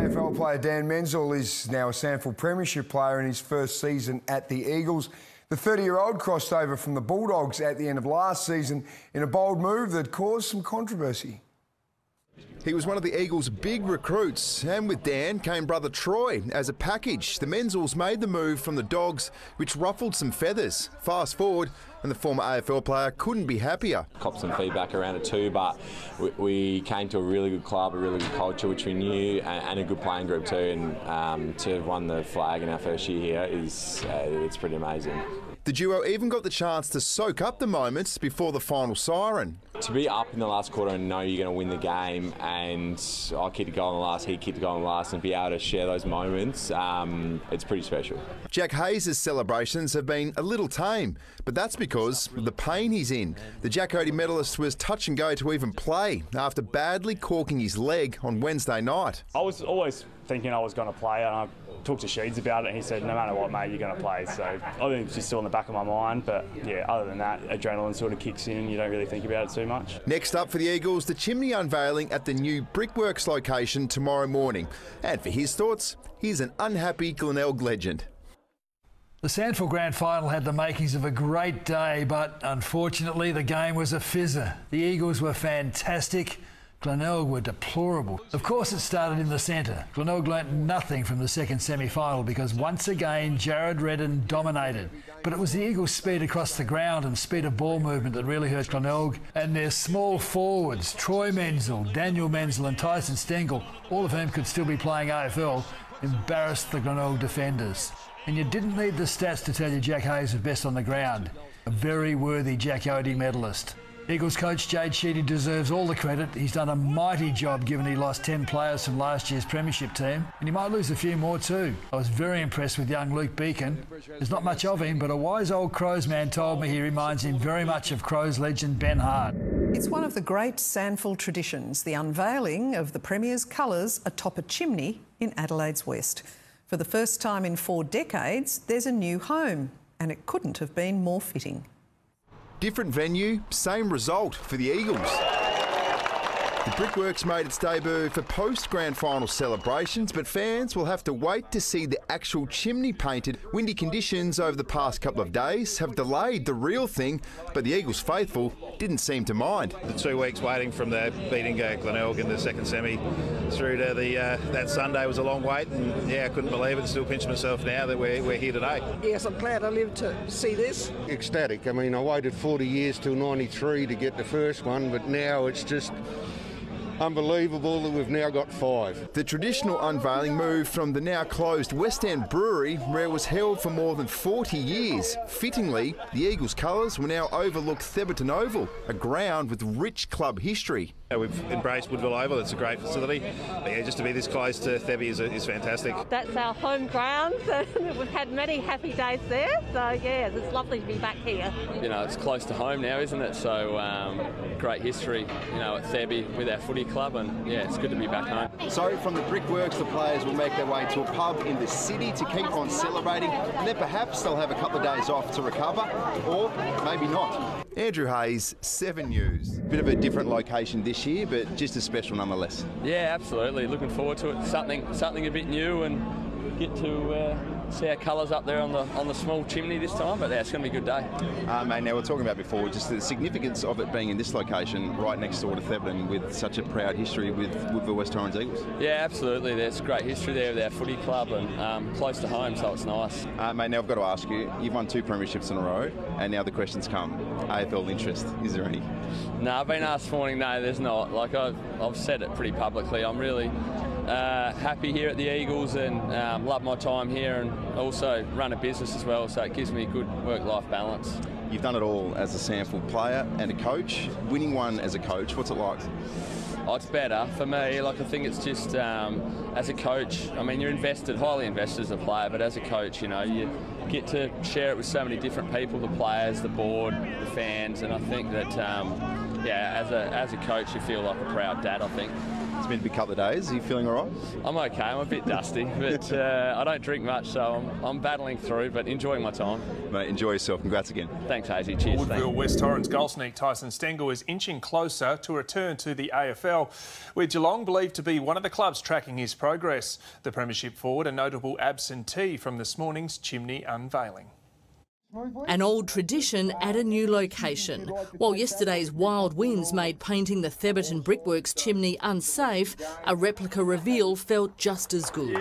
AFL player Dan Menzel is now a SANFL Premiership player in his first season at the Eagles. The 30 year old crossed over from the Bulldogs at the end of last season in a bold move that caused some controversy. He was one of the Eagles' big recruits, and with Dan came brother Troy. As a package, the Menzels made the move from the Dogs, which ruffled some feathers. Fast forward, and the former AFL player couldn't be happier. Copped some feedback around it too, but we, we, came to a really good club, a really good culture, which we knew, and, and a good playing group too. And um, to have won the flag in our first year here is uh, it's pretty amazing. The duo even got the chance to soak up the moments before the final siren. To be up in the last quarter and know you're going to win the game, and I kicked a goal the last, he kicked a goal the last, and be able to share those moments, um, it's pretty special. Jack Hayes' celebrations have been a little tame, but that's because of the pain he's in. The Jack Oatey medalist was touch and go to even play after badly corking his leg on Wednesday night. I was always thinking I was going to play, and I talked to Sheeds about it, and he said, no matter what, mate, you're going to play. So I think it's just still in the back of my mind. But yeah, other than that, adrenaline sort of kicks in. And you don't really think about it too much. Next up for the Eagles, the chimney unveiling at the new Brickworks location tomorrow morning. And for his thoughts, here's an unhappy Glenelg legend. The SANFL Grand Final had the makings of a great day, but unfortunately the game was a fizzer. The Eagles were fantastic. Glenelg were deplorable. Of course, it started in the centre. Glenelg learnt nothing from the second semi final because once again Jared Redden dominated. But it was the Eagles' speed across the ground and speed of ball movement that really hurt Glenelg. And their small forwards, Troy Menzel, Daniel Menzel, and Tyson Stengel, all of whom could still be playing AFL, embarrassed the Glenelg defenders. And you didn't need the stats to tell you Jack Hayes was best on the ground. A very worthy Jack Oatey medalist. Eagles coach Jade Sheedy deserves all the credit. He's done a mighty job given he lost 10 players from last year's Premiership team, and he might lose a few more too. I was very impressed with young Luke Beacon. There's not much of him, but a wise old Crows man told me he reminds him very much of Crows legend Ben Hart. It's one of the great SANFL traditions, the unveiling of the Premier's colours atop a chimney in Adelaide's West. For the first time in four decades, there's a new home, and it couldn't have been more fitting. Different venue, same result for the Eagles. The Brickworks made its debut for post grand final celebrations, but fans will have to wait to see the actual chimney painted. Windy conditions over the past couple of days have delayed the real thing, but the Eagles faithful didn't seem to mind. The two weeks waiting from the beating uh, Glenelg in the second semi through to the uh, that Sunday was a long wait, and yeah, I couldn't believe it. And still pinch myself now that we're, we're here today. Yes, I'm glad I lived to see this. Ecstatic. I mean, I waited 40 years till 93 to get the first one, but now it's just unbelievable that we've now got five. The traditional unveiling moved from the now closed West End Brewery, where it was held for more than 40 years. Fittingly, the Eagles' colours will now overlook Thebarton Oval, a ground with rich club history. We've embraced Woodville Oval. It's a great facility. But yeah, just to be this close to Thebby is, is fantastic. That's our home grounds, and we've had many happy days there. So yeah, it's lovely to be back here. You know, it's close to home now, isn't it? So um, great history, you know, at Thebby with our footy club, and yeah, it's good to be back home. So from the brickworks, the players will make their way to a pub in the city to keep on celebrating, and then perhaps they'll have a couple of days off to recover, or maybe not. Andrew Hayes, 7 News. Bit of a different location this year, but just as special nonetheless. Yeah, absolutely. Looking forward to it. Something, something a bit new, and get to uh, see our colours up there on the on the small chimney this time. But yeah, it's going to be a good day. Uh, mate, now we're talking about before just the significance of it being in this location, right next door to Thebarton, with such a proud history with Woodville West Torrens Eagles. Yeah, absolutely. There's great history there with our footy club and um, close to home, so it's nice. Uh, mate, now I've got to ask you, you've won two premierships in a row, and now the questions come. AFL interest, is there any? No, I've been asked this morning. No, there's not. Like I've, I've said it pretty publicly. I'm really uh, happy here at the Eagles and um, love my time here, and also run a business as well. So it gives me a good work-life balance. You've done it all as a SANFL player and a coach. Winning one as a coach, what's it like? Oh, it's better for me. Like I think it's just um, as a coach. I mean, you're invested, highly invested as a player, but as a coach, you know, you get to share it with so many different people: the players, the board, the fans, and I think that, um, yeah, as a as a coach, you feel like a proud dad. I think. It's been a couple of days. Are you feeling all right? I'm okay. I'm a bit dusty, but uh, I don't drink much, so I'm, I'm battling through, but enjoying my time. Mate, enjoy yourself. Congrats again. Thanks, Hazy. Cheers. Woodville West Torrens goal sneak Tyson Stengel is inching closer to return to the AFL, with Geelong believed to be one of the clubs tracking his progress. The Premiership forward, a notable absentee from this morning's chimney unveiling. An old tradition at a new location. While yesterday's wild winds made painting the Thebarton Brickworks chimney unsafe, a replica reveal felt just as good.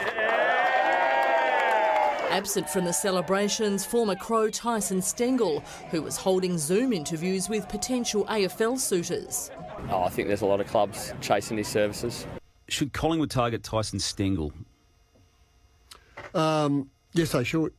Absent from the celebrations, former Crow Tyson Stengel, who was holding Zoom interviews with potential AFL suitors. Oh, I think there's a lot of clubs chasing his services. Should Collingwood target Tyson Stengel? Um, yes, they should.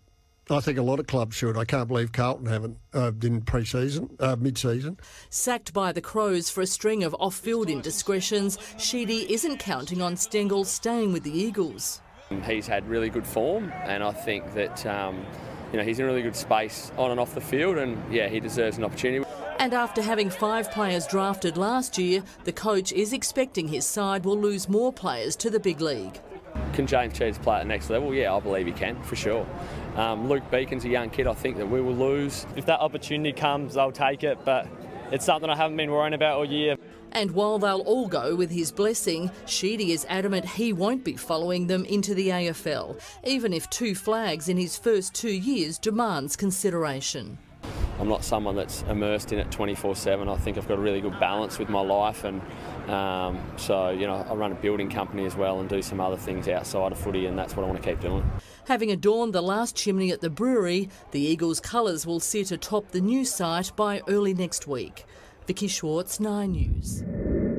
I think a lot of clubs should. I can't believe Carlton haven't uh, in pre-season, uh, mid-season. Sacked by the Crows for a string of off-field indiscretions, Sheedy isn't counting on Stengel staying with the Eagles. He's had really good form, and I think that um, you know he's in really good space on and off the field, and yeah, he deserves an opportunity. And after having five players drafted last year, the coach is expecting his side will lose more players to the big league. Can James Tsitas play at the next level? Yeah, I believe he can, for sure. Um, Luke Beacon's a young kid I think that we will lose. If that opportunity comes, I'll take it, but it's something I haven't been worrying about all year. And while they'll all go with his blessing, Sheedy is adamant he won't be following them into the AFL, even if two flags in his first two years demands consideration. I'm not someone that's immersed in it 24 7. I think I've got a really good balance with my life, and um, so, you know, I run a building company as well and do some other things outside of footy, and that's what I want to keep doing. Having adorned the last chimney at the brewery, the Eagles' colours will sit atop the new site by early next week. Vicky Schwartz, 9 News.